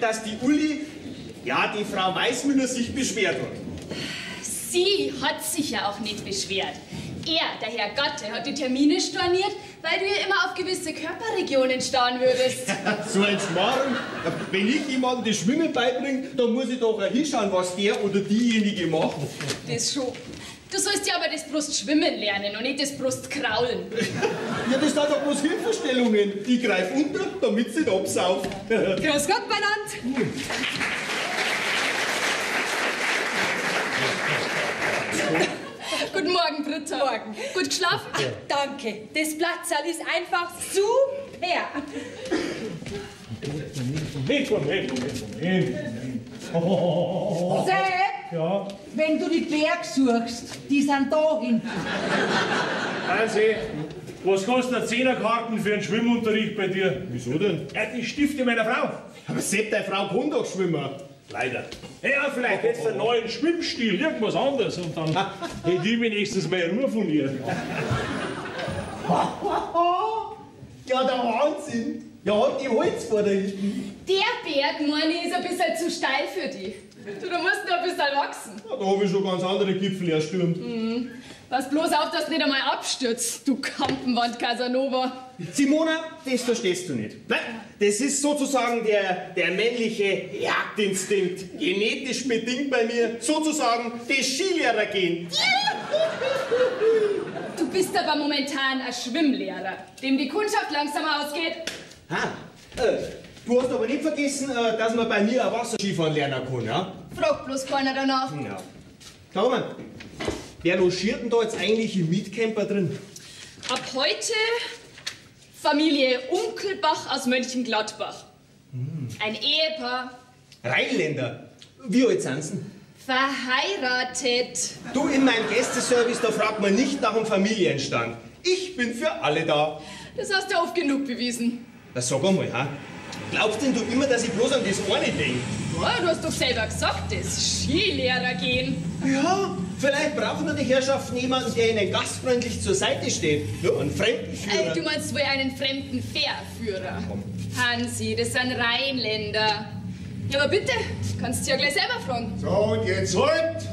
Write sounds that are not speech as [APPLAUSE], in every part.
dass die Uli, ja, die Frau Weißmüller sich beschwert hat. Sie hat sich ja auch nicht beschwert. Er, der Herr Gatte, hat die Termine storniert, weil du ja immer auf gewisse Körperregionen starren würdest. [LAUGHS] so ein Schmarrn. Wenn ich jemandem das Schwimmen beibringe, dann muss ich doch hinschauen, was der oder diejenige macht. Das schon. Du sollst ja aber das Brustschwimmen lernen und nicht das Brustkraulen. [LAUGHS] Ja, das sind doch bloß Hilfestellungen. Ich greife unter, damit sie nicht absauft. [LAUGHS] Grüß Gott, benannt. [LAUGHS] Guten Morgen, Britta. Morgen. Gut geschlafen? Ach, danke. Das Platzerl ist einfach super. Moment, Moment, Moment, Moment. Sepp, Ja, wenn du die Berg suchst, die sind da hinten. Hansi, was kostet Zehnerkarten für einen Schwimmunterricht bei dir? Wieso denn? Ja, die Stifte meiner Frau. Aber Sepp, deine Frau kann doch schwimmen. Leider. Ja, vielleicht jetzt einen neuen Schwimmstil, irgendwas anderes. Und dann [LAUGHS] hätte ich wenigstens mal Ruhe von ihr. [LAUGHS] Ja, der Wahnsinn. Ja, hat die Holz vor da hinten. Der Berg, meine ist ein bisschen zu steil für dich. Du, da musst noch ein bisschen wachsen. Ja, da habe ich schon ganz andere Gipfel erstürmt. Mhm. Pass bloß auf, dass du nicht einmal abstürzt, du Kampenwand Casanova. Simona, das verstehst du nicht. Nein, das ist sozusagen der, der männliche Jagdinstinkt. Genetisch bedingt bei mir sozusagen das Skilehrergehen. Du bist aber momentan ein Schwimmlehrer, dem die Kundschaft langsam ausgeht. Ha, äh, du hast aber nicht vergessen, äh, dass man bei mir ein Wasserskifahren lernen kann, ja? Frag bloß keiner danach. Ja. Schau mal, wer logiert denn da jetzt eigentlich im Mietcamper drin? Ab heute Familie Unkelbach aus Mönchengladbach. Ein Ehepaar, Rheinländer. Wie alt sind sie? verheiratet. Du, in meinem Gästeservice, da fragt man nicht nach dem Familienstand. Ich bin für alle da. Das hast du oft genug bewiesen. Das sag einmal, ha? Glaubst denn du immer, dass ich bloß an das eine denke? Ja, du hast doch selber gesagt, das Skilehrer gehen. Ja, vielleicht brauchen die Herrschaften jemanden, der ihnen gastfreundlich zur Seite steht. Ja, einen Fremdenführer. Äh, du meinst wohl einen fremden Fährführer. Hansi, das sind Rheinländer. Ja, aber bitte, kannst du ja gleich selber fragen. So, und jetzt halt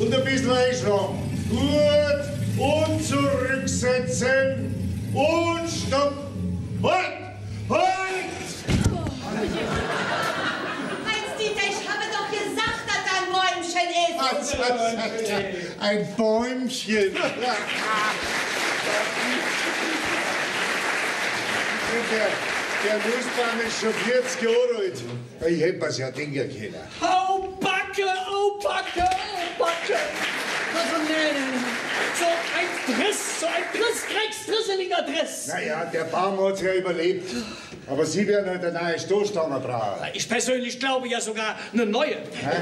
und ein bisschen einschlagen. Gut, und zurücksetzen und stopp. Halt, ein Bäumchen ist. [LAUGHS] Der, der Nussbaum ist schon 40 Jahre alt. Ich hätte mir's ja denken können. Au Backe, au Backe, au Backe. Also nein, so ein Driss, so ein Driss, dreckstrisseliger Driss. Naja, der Baum hat's ja überlebt. Aber Sie werden halt eine neue Stoßstange brauchen. Ich persönlich glaube ja sogar eine neue.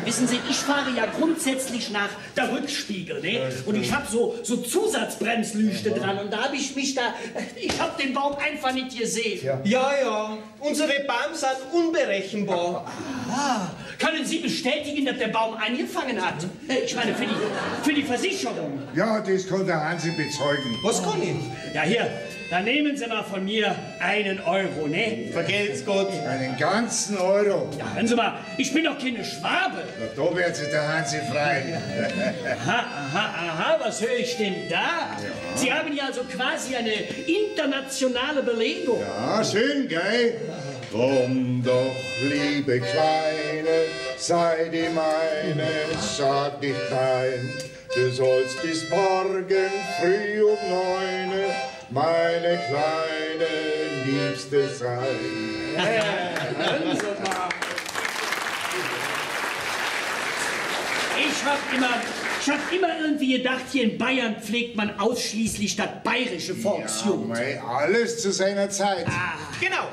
Wissen Sie, ich fahre ja grundsätzlich nach der Rückspiegel, ne? Und ich habe so, so Zusatzbremslüchte dran und da habe ich mich da, ich habe den Baum einfach nicht gesehen. Ja, ja, unsere Baum sind unberechenbar. Ah, können Sie bestätigen, dass der Baum angefangen hat? Ich meine, für die, für die Versicherung. Ja, das kann der Hansi bezeugen. Was kann ich? Ja, hier, dann nehmen Sie mal von mir einen Euro, ne? Vergelt's Gott. Einen ganzen Euro. Ja, hören Sie mal, ich bin doch keine Schwabe. Na, da wird sich der Hansi frei. Aha, aha, aha, was höre ich denn da? Sie haben ja also quasi eine internationale Belegung. Ja, schön, gell? Komm doch, liebe Kleine, sei die meine, sag nicht nein. Du sollst bis morgen früh um neune meine kleine Liebste sein. Hören Sie mal. Ich hab immer, ich hab immer irgendwie gedacht, hier in Bayern pflegt man ausschließlich das bayerische Ja, Volksjugend. mei, alles zu seiner Zeit. Genau.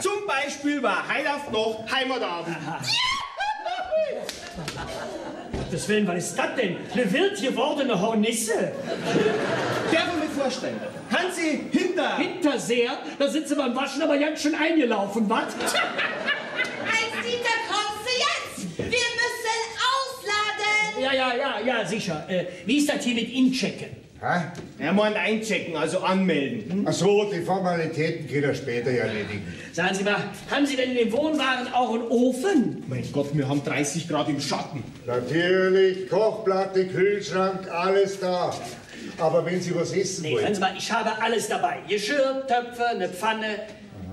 Zum Beispiel war Heilaft noch Heimatabend. [LAUGHS] Gottes Willen, was ist das denn? Eine wild gewordene Hornisse. Darf ich mir vorstellen? Hansi, hinter! Hinterseher, da sind sie beim Waschen aber ganz schön eingelaufen, was? [LAUGHS] Heinz-Dieter, kommst du jetzt? Wir müssen ausladen. Ja, ja, ja, ja, sicher. Äh, wie ist das hier mit Inchecken? Hä? Er meint einchecken, also anmelden. Ach so, die Formalitäten kann er später ja erledigen. Sagen Sie mal, haben Sie denn in dem Wohnwagen auch einen Ofen? Mein Gott, wir haben 30 Grad im Schatten. Natürlich, Kochplatte, Kühlschrank, alles da. Aber wenn Sie was essen Nee, hören wollen, Sie mal, ich habe alles dabei. Geschirr, Töpfe, eine Pfanne,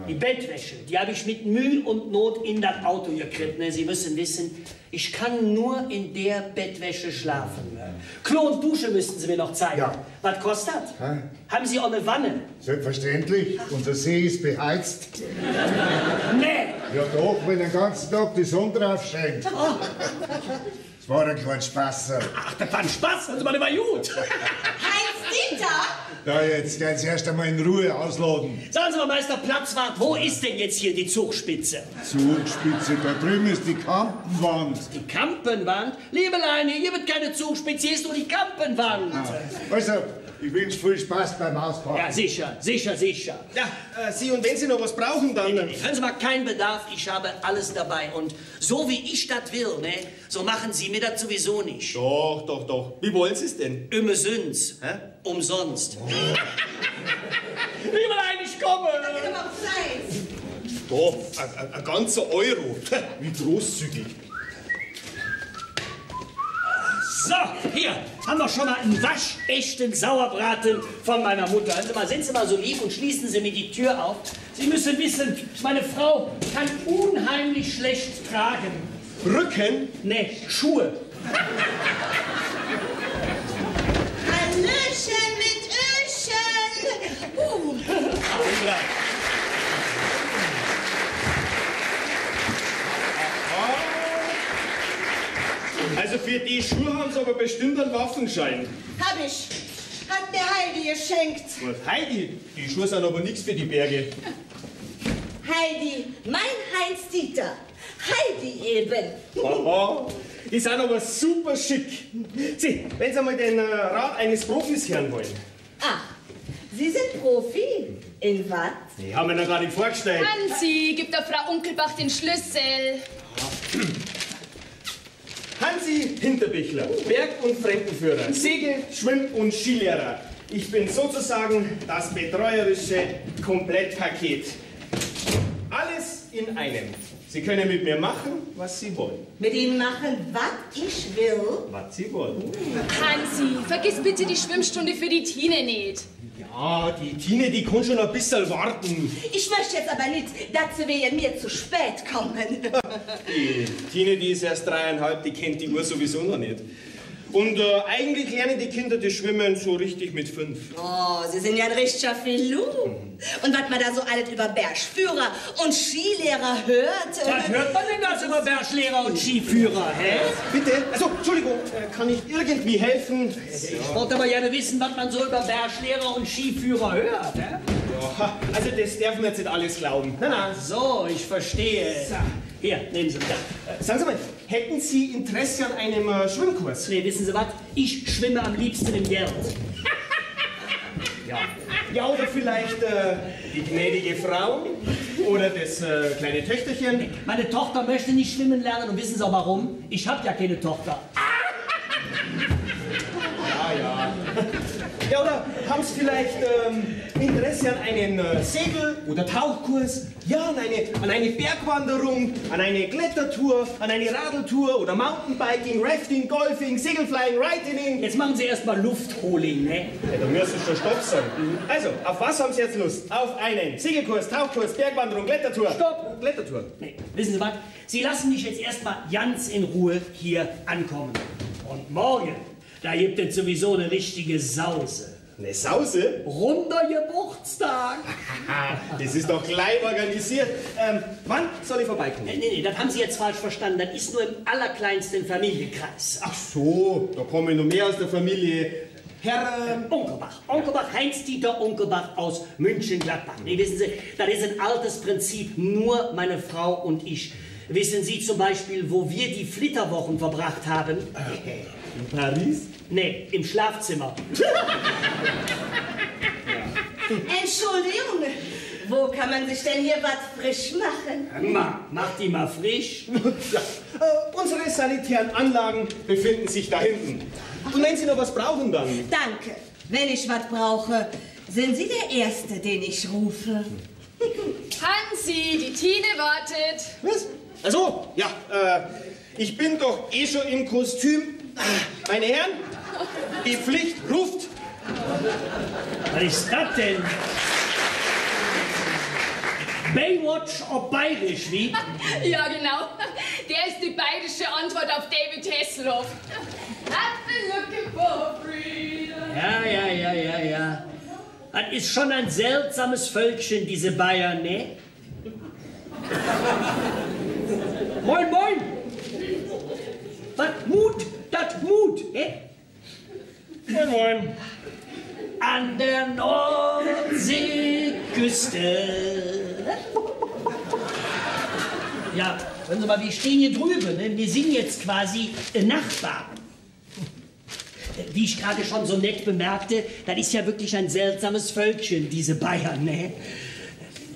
die Bettwäsche. Die habe ich mit Mühe und Not in das Auto gekriegt. Ne? Sie müssen wissen, ich kann nur in der Bettwäsche schlafen. Klo und Dusche müssten Sie mir noch zeigen. Ja. Was kostet? Hä? Haben Sie auch eine Wanne? selbstverständlich, unser See ist beheizt. Nee. Ja doch, wenn den ganzen Tag die Sonne drauf scheint. Das war ein kleiner Spaß. Ach, das war ein Spaß. Mal, der war gut. Heinz-Dieter? Da jetzt, ganz erst einmal in Ruhe ausladen. Sagen Sie mal, Meister Platzwart, wo ist denn jetzt hier die Zugspitze? Zugspitze, da drüben ist die Kampenwand. Die Kampenwand? Liebelein, hier wird keine Zugspitze, hier ist nur die Kampenwand. Also, ich wünsche viel Spaß beim Auspacken. Ja, sicher, sicher, sicher. Ja, äh, Sie und wenn Sie noch was brauchen, dann... Hören Sie mal, kein Bedarf, ich habe alles dabei. Und so wie ich das will, ne, so machen Sie mir das sowieso nicht. Doch, doch, doch. Wie wollen Sie es denn? Umsonst, hä? umsonst. Liebelein, ich komme. Bitte mal Preis. Doch, ein, ein, ein ganzer Euro. Wie großzügig. So, hier haben wir schon mal einen waschechten Sauerbraten von meiner Mutter. Hören Sie mal, sind Sie mal so lieb und schließen Sie mir die Tür auf. Sie müssen wissen, meine Frau kann unheimlich schlecht tragen. Rücken? Ne, Schuhe. Hallöchen mit Öchen. Uh, Also für die Schuhe haben Sie aber bestimmt einen Waffenschein. hab ich. Hat mir Heidi geschenkt. Was, Heidi? Die Schuhe sind aber nichts für die Berge. Heidi, mein Heinz-Dieter. Heidi eben. Haha, die sind aber super schick. Sie, wenn Sie mal den äh, Rat eines Profis hören wollen. Ah, Sie sind Profi. In was? Die haben wir noch gerade vorgestellt. Hansi, gib der Frau Unkelbach den Schlüssel. Hansi Hinterbichler, Berg- und Fremdenführer, Segel-, Schwimm- und Skilehrer. Ich bin sozusagen das betreuerische Komplettpaket. Alles in einem. Sie können mit mir machen, was Sie wollen. Mit Ihnen machen, was ich will. Was Sie wollen. Hansi, vergiss bitte die Schwimmstunde für die Tine nicht. Ja, die Tine, die kann schon ein bisschen warten. Ich möchte jetzt aber nicht, dass Sie wegen mir zu spät kommen. Die Tine, die ist erst dreieinhalb, die kennt die Uhr sowieso noch nicht. Und äh, eigentlich lernen die Kinder das Schwimmen so richtig mit fünf. Oh, Sie sind ja ein richtiger Filou. Und was man da so alles über Bergführer und Skilehrer hört. Was hört man denn das über Bergschlehrer und Skiführer, hä? Bitte? Also, Entschuldigung, äh, kann ich irgendwie helfen? Ich wollte aber gerne wissen, was man so über Bergschlehrer und Skiführer hört, hä? Ja, also das darf man jetzt nicht alles glauben. Nein, nein. So, ich verstehe. Hier, nehmen Sie das. Äh, Sagen Sie mal, hätten Sie Interesse an einem äh, Schwimmkurs? Nee, wissen Sie was? Ich schwimme am liebsten im Geld. Ja, oder vielleicht äh, die gnädige Frau oder das äh, kleine Töchterchen. Meine Tochter möchte nicht schwimmen lernen und wissen Sie auch warum? Ich habe ja keine Tochter. [LAUGHS] Ja, oder haben Sie vielleicht ähm, Interesse an einem äh, Segel- oder Tauchkurs? Ja, an eine, an eine Bergwanderung, an eine Klettertour, an eine Radeltour oder Mountainbiking, Rafting, Golfing, Segelflying, Writing. Jetzt machen Sie erstmal Luftholing, ne? Ja, da müssen Sie schon Stopp sagen. Also, auf was haben Sie jetzt Lust? Auf einen Segelkurs, Tauchkurs, Bergwanderung, Klettertour? Stopp. Klettertour. Nee, wissen Sie was? Sie lassen mich jetzt erstmal ganz in Ruhe hier ankommen. Und morgen, da gibt es sowieso eine richtige Sause. Eine Sause? Runder Geburtstag. [LAUGHS] Das ist doch gleich organisiert. Ähm, wann soll ich vorbeikommen? Nee, nee, nee, das haben Sie jetzt falsch verstanden. Das ist nur im allerkleinsten Familienkreis. Ach so, da kommen noch mehr aus der Familie. Herr, ähm, Onkelbach. Onkelbach, Heinz-Dieter Onkelbach aus München-Gladbach. Nee, wissen Sie, das ist ein altes Prinzip, nur meine Frau und ich. Wissen Sie zum Beispiel, wo wir die Flitterwochen verbracht haben? In Paris? Nee, im Schlafzimmer. Entschuldigung, wo kann man sich denn hier was frisch machen? Ma, mach die mal frisch. Ja, äh, unsere sanitären Anlagen befinden sich da hinten. Und wenn Sie noch was brauchen, dann. Danke. Wenn ich was brauche, sind Sie der Erste, den ich rufe. Hansi, die Tine wartet. Was? Also, ja, äh, ich bin doch eh schon im Kostüm. Meine Herren, die Pflicht ruft. Was ist das denn? Baywatch ob bayerisch, wie? [LAUGHS] Ja, genau. Der ist die bayerische Antwort auf David Hasselhoff. I've been looking for freedom. Ja, ja, ja, ja, ja. Das ist schon ein seltsames Völkchen, diese Bayern, ne? [LAUGHS] moin, moin! Was Mut, das Mut, ne? Moin, moin. An der Nordseeküste. Ja, hören Sie mal, wir stehen hier drüben. Ne? Wir sind jetzt quasi äh, Nachbarn. Wie ich gerade schon so nett bemerkte, das ist ja wirklich ein seltsames Völkchen, diese Bayern. Ne?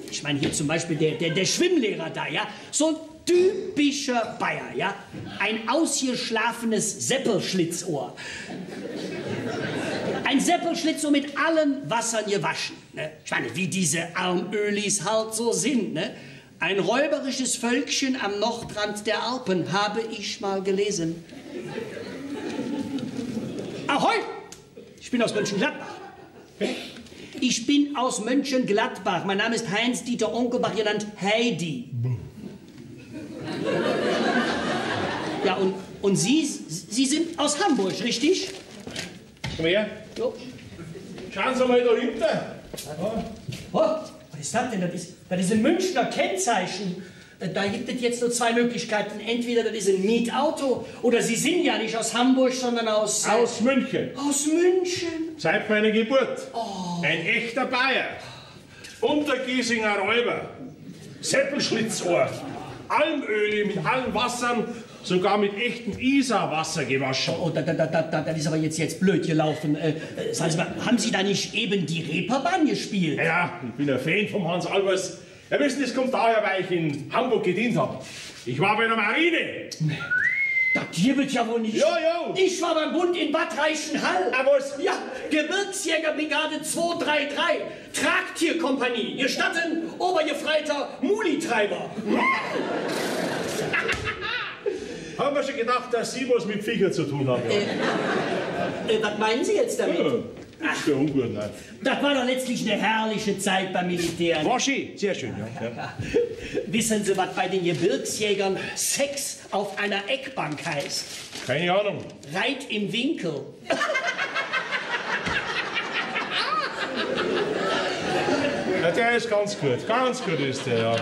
Ich meine hier zum Beispiel der, der, der Schwimmlehrer da, ja? So ein typischer Bayer, ja? Ein ausgeschlafenes Seppelschlitzohr. Ein Seppelschlitz so mit allen Wassern gewaschen. Ne? Ich meine, wie diese Armölis halt so sind. Ne? Ein räuberisches Völkchen am Nordrand der Alpen habe ich mal gelesen. Ahoi! Ich bin aus Mönchengladbach. Ich bin aus Mönchengladbach. Mein Name ist Heinz-Dieter Onkelbach, genannt Heidi. Ja, und, und Sie, Sie sind aus Hamburg, richtig? Komm her. Jo. Schauen Sie mal da hinten. Oh, was ist das denn? Das ist, das ist ein Münchner Kennzeichen. Äh, Da gibt es jetzt nur zwei Möglichkeiten. Entweder das ist ein Mietauto oder Sie sind ja nicht aus Hamburg, sondern aus... äh, Aus München. aus München. Seit meiner Geburt. Ein echter Bayer. Untergiesinger Räuber. Seppelschlitzohr. Almöli mit allen Wassern, sogar mit echtem Isarwasser gewaschen. Oh, da, da, da, da, das ist aber jetzt, jetzt blöd gelaufen. Äh, äh, sagen Sie mal, haben Sie da nicht eben die Reeperbahn gespielt? Ja, ich bin ein Fan von Hans Albers. Ja, wissen, das kommt daher, weil ich in Hamburg gedient habe. Ich war bei der Marine. Das gibt ja wohl nicht. Ja, ja. Ich war beim Bund in Bad Reichenhall. Was? Ja, Gebirgsjägerbrigade 233, Tragtierkompanie, gestatten Obergefreiter Mulitreiber. [LAUGHS] Haben wir schon gedacht, dass Sie was mit Viecher zu tun haben. Ja. Äh, was meinen Sie jetzt damit? Ja, ist ja ungut, ne? Das war doch letztlich eine herrliche Zeit beim Militär. War schön, sehr schön, ja. ja. [LAUGHS] Wissen Sie, was bei den Gebirgsjägern Sex auf einer Eckbank heißt? Keine Ahnung. Reit im Winkel. Der ist ganz gut, ganz gut ist der, ja.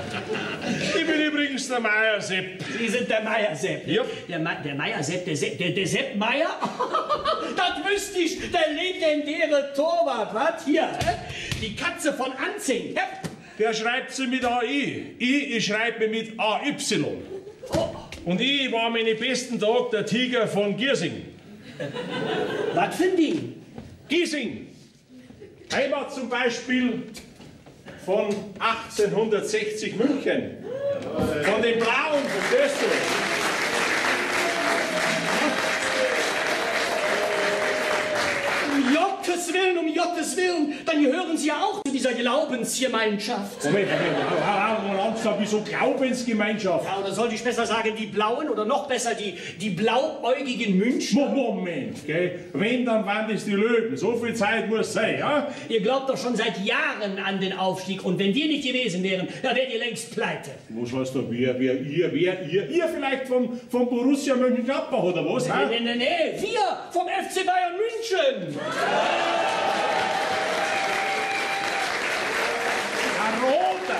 Ich bin übrigens der Meier Sepp. Sie sind der Meier Sepp. Ja. Der, Ma der Meier Sepp, der, Sepp, der, der Sepp Meier? [LAUGHS] das wüsste ich, der legendäre Torwart, was? Hier, die Katze von Anzing. Der schreibt sie mit AI. Ich, ich schreibe mit AY. Und ich war meine besten Tag der Tiger von Giersing. Was für ein Ding? Giesing. Heimat zum Beispiel von 1860 München. Von den Blauen, du? Um Gottes Willen, um Gottes Willen, dann gehören Sie ja auch dieser Glaubensgemeinschaft. Moment, Moment, langsam, wieso Glaubensgemeinschaft? Ja, oder sollte ich besser sagen, die Blauen oder noch besser die, die blauäugigen Münchner? Mo- Moment, gell? Wenn, dann waren das die Löwen. So viel Zeit muss sein, ja? Ihr glaubt doch schon seit Jahren an den Aufstieg und wenn wir nicht gewesen wären, dann wärt ihr längst pleite. Was heißt da, wer, wer, ihr, wer, ihr? Ihr vielleicht vom, vom Borussia Mönchengladbach oder was? Hä? nee, nee, nee, wir vom FC Bayern München. Ein roter.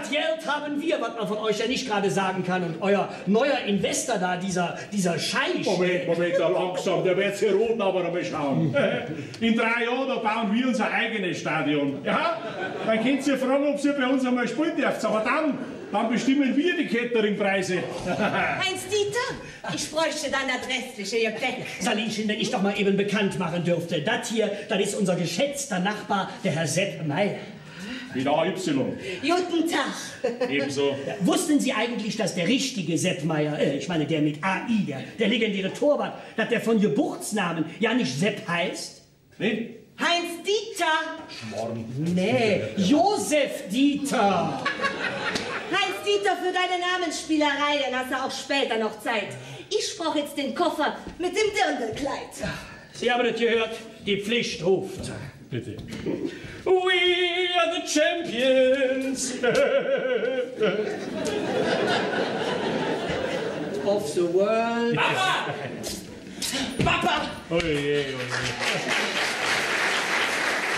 Das Geld haben wir, was man von euch ja nicht gerade sagen kann. Und euer neuer Investor da, dieser, dieser Scheich. Moment, Moment, da langsam, der wird hier rot, aber noch mal schauen. [LAUGHS] In drei Jahren, da bauen wir unser eigenes Stadion. Ja? Dann könnt ihr fragen, ob ihr bei uns einmal spielen dürft. Aber dann, dann bestimmen wir die Cateringpreise. [LAUGHS] Heinz-Dieter, ich bräuchte dann das restliche Gepäck. Salinchen, wenn ich doch mal eben bekannt machen dürfte. Das hier, das ist unser geschätzter Nachbar, der Herr Sepp Mit AY. Guten Tag. Ebenso. [LAUGHS] Wussten Sie eigentlich, dass der richtige Sepp Meier, äh, ich meine der mit AI, der, der legendäre Torwart, dass der von Geburtsnamen ja nicht Sepp heißt? Nicht? Heinz Dieter. Nee, Josef Dieter. Heinz Dieter für deine Namensspielerei, dann hast du auch später noch Zeit. Ich brauche jetzt den Koffer mit dem Dirndlkleid. Sie haben es gehört, die Pflicht ruft. Bitte. We are the champions. Of the world. Papa! Papa! Oje, oje.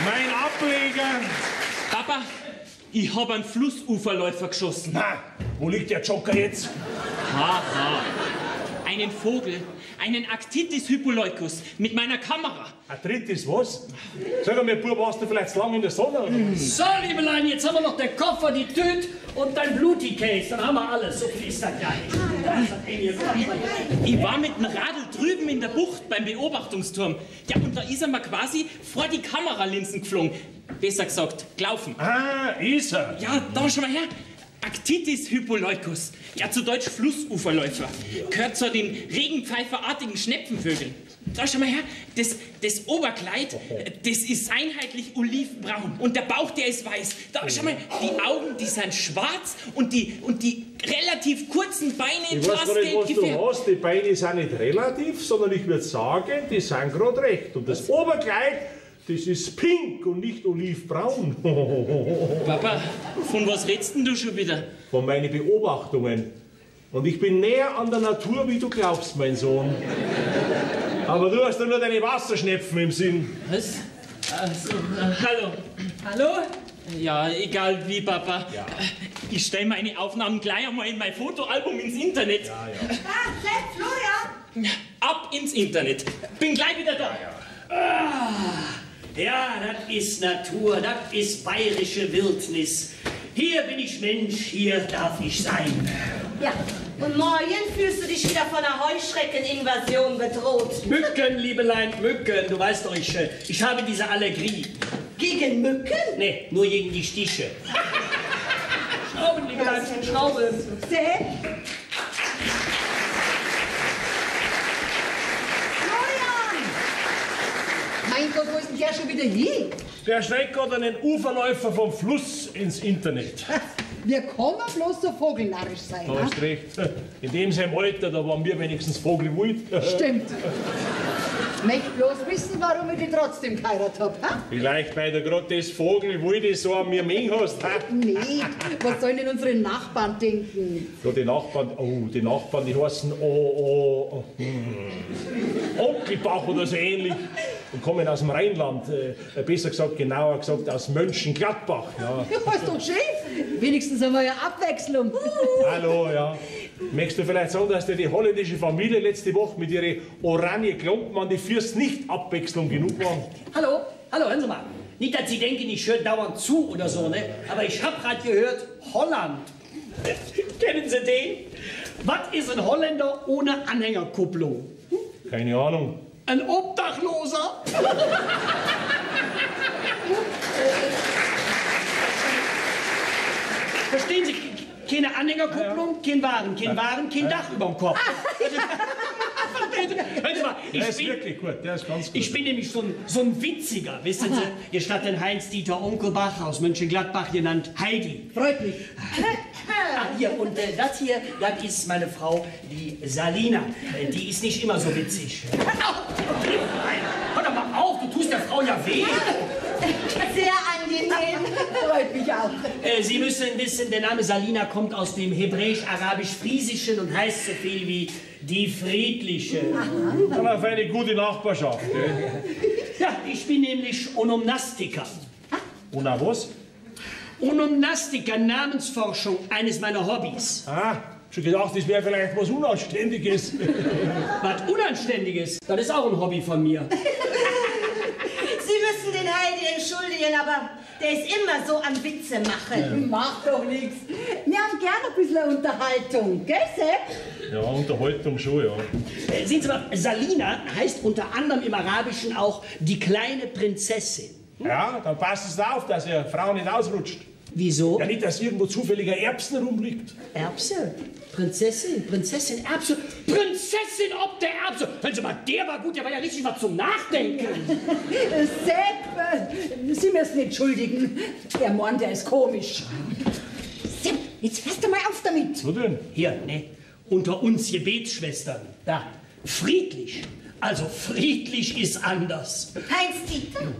Mein Ableger. Papa, ich habe einen Flussuferläufer geschossen. Na, wo liegt der Joker jetzt? Haha. Einen Vogel, einen Actitis hypoleucus mit meiner Kamera. Drittes was? Sag mir, Bub, warst du vielleicht zu lange in der Sonne? Oder? was? So, Liebelein, jetzt haben wir noch den Koffer, die Tüte und dein Bluty Case. Dann haben wir alles. So viel ist das ja nicht. Ich war mit dem Radl drüben in der Bucht beim Beobachtungsturm. Ja, und da ist er mir quasi vor die Kameralinsen geflogen. Besser gesagt, gelaufen. Ah, ist er. Ja, da schau mal her. Actitis hypoleucus. Ja, zu Deutsch Flussuferläufer. Gehört zu den regenpfeiferartigen Schnepfenvögeln. Da schau mal her, das, das Oberkleid, das ist einheitlich olivbraun. Und der Bauch, der ist weiß. Da schau mal, die Augen, die sind schwarz und die, und die relativ kurzen Beine Ich weiß gar nicht, was du hast. Die Beine sind nicht relativ, sondern ich würde sagen, die sind gerade recht. Und das Oberkleid, das ist pink und nicht olivbraun. [LAUGHS] Papa, von was redst denn du schon wieder? Von meinen Beobachtungen. Und ich bin näher an der Natur, wie du glaubst, mein Sohn. Aber du hast ja nur deine Wasserschnepfen im Sinn. Was? Also, äh, hallo. Hallo? Ja, egal wie, Papa. Ich stelle meine Aufnahmen gleich einmal in mein Fotoalbum ins Internet. Ah, Sepp, Florian. Ab ins Internet. Bin gleich wieder da. Ja, das ist Natur, das ist bayerische Wildnis. Hier bin ich Mensch, hier darf ich sein. Ja, und morgen fühlst du dich wieder von einer Heuschreckeninvasion bedroht. Mücken, Liebelein, Mücken. Du weißt doch, ich, äh, ich habe diese Allergie. Gegen Mücken? Nee, nur gegen die Stiche. [LAUGHS] Schrauben, Liebelein, Schrauben. Sepp? Florian! Mein Gott, wo ist denn der schon wieder hin? Der schreckt gerade einen Uferläufer vom Fluss ins Internet. [LAUGHS] Wir können bloß so vogelnarrisch sein. Ha? hast recht. In dem seinem Alter, da waren wir wenigstens Vogelwild. Stimmt. Möchte bloß wissen, warum ich dich trotzdem geheiratet hab. Ha? Vielleicht, weil du gerade das Vogelwild so an mir mengen hast. ha? Nee, was sollen denn unsere Nachbarn denken? Ja, die Nachbarn, oh, die Nachbarn, die heißen oh, oh, oh, hm. Onkelbach oder so ähnlich und kommen aus dem Rheinland, äh, besser gesagt, genauer gesagt aus Mönchengladbach. Ja. Ja, ist doch schön. Wenigstens haben wir ja Abwechslung. [LAUGHS] Hallo, ja. Möchtest du vielleicht sagen, dass dir die holländische Familie letzte Woche mit ihren Oranje Klumpen an die Fürst nicht Abwechslung genug war? Hallo, hallo, hören Sie mal. Nicht, dass Sie denken, ich höre dauernd zu oder so, ne? Aber ich habe gerade gehört, Holland. [LAUGHS] Kennen Sie den? Was ist ein Holländer ohne Anhängerkupplung? Keine Ahnung. Ein Obdachloser? [LAUGHS] Verstehen Sie? Keine Anhängerkupplung, kein Waren, kein Waren, kein Dach überm Kopf. [LAUGHS] Verstehen Sie? Hören Sie mal, Der ich ist bin, wirklich gut, der ist ganz gut. ich bin nämlich so ein, so ein Witziger, wissen Sie? Hier statt den Heinz-Dieter Onkelbach aus Mönchengladbach genannt Heidi. Freut mich. Ah, hier, und äh, das hier, das ist meine Frau, die Salina. Äh, die ist nicht immer so witzig. Nein, Hör doch mal auf, du tust der Frau ja weh. Sehr angenehm. [LAUGHS] Freut mich auch. Äh, Sie müssen wissen, der Name Salina kommt aus dem Hebräisch-Arabisch-Friesischen und heißt so viel wie die Friedliche. Dann auf eine gute Nachbarschaft. Ja, ich bin nämlich Onomnastiker. Und auch was? Onomnastiker, Namensforschung, eines meiner Hobbys. Ah, schon gedacht, das wäre vielleicht was Unanständiges. [LAUGHS] Was Unanständiges, das ist auch ein Hobby von mir. Sie müssen den Heidi entschuldigen, aber der ist immer so am Witze machen. Macht doch nichts. Wir haben gerne ein bisschen Unterhaltung, gell, Sepp? Ja, Unterhaltung schon, ja. Äh, Sehen Sie mal, Salina heißt unter anderem im Arabischen auch die kleine Prinzessin. Ja, dann passt es auf, dass Ihre Frau nicht ausrutscht. Wieso? Ja, nicht, dass irgendwo zufälliger Erbsen rumliegt. Erbse? Prinzessin? Prinzessin Erbse? Prinzessin ob der Erbse? Hören Sie mal, der war gut, der war ja richtig was zum Nachdenken. [LAUGHS] Sepp, Sie müssen entschuldigen. Der Mann, der ist komisch. Sepp, jetzt hörst du mal auf damit. Wo denn? Hier, ne, unter uns Gebetsschwestern. Da, friedlich. Also friedlich ist anders. Heinz Dieter,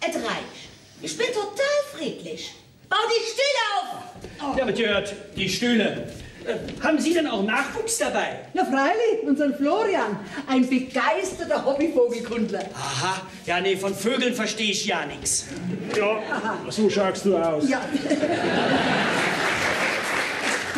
et reich. Ich bin total friedlich. Bau die Stühle auf! Ja, aber gehört, die Stühle. Äh, haben Sie denn auch Nachwuchs dabei? Na freilich, unseren Florian, ein begeisterter Hobbyvogelkundler. Aha, ja, nee, von Vögeln verstehe ich ja nichts. Ja, so schaust du aus. Ja.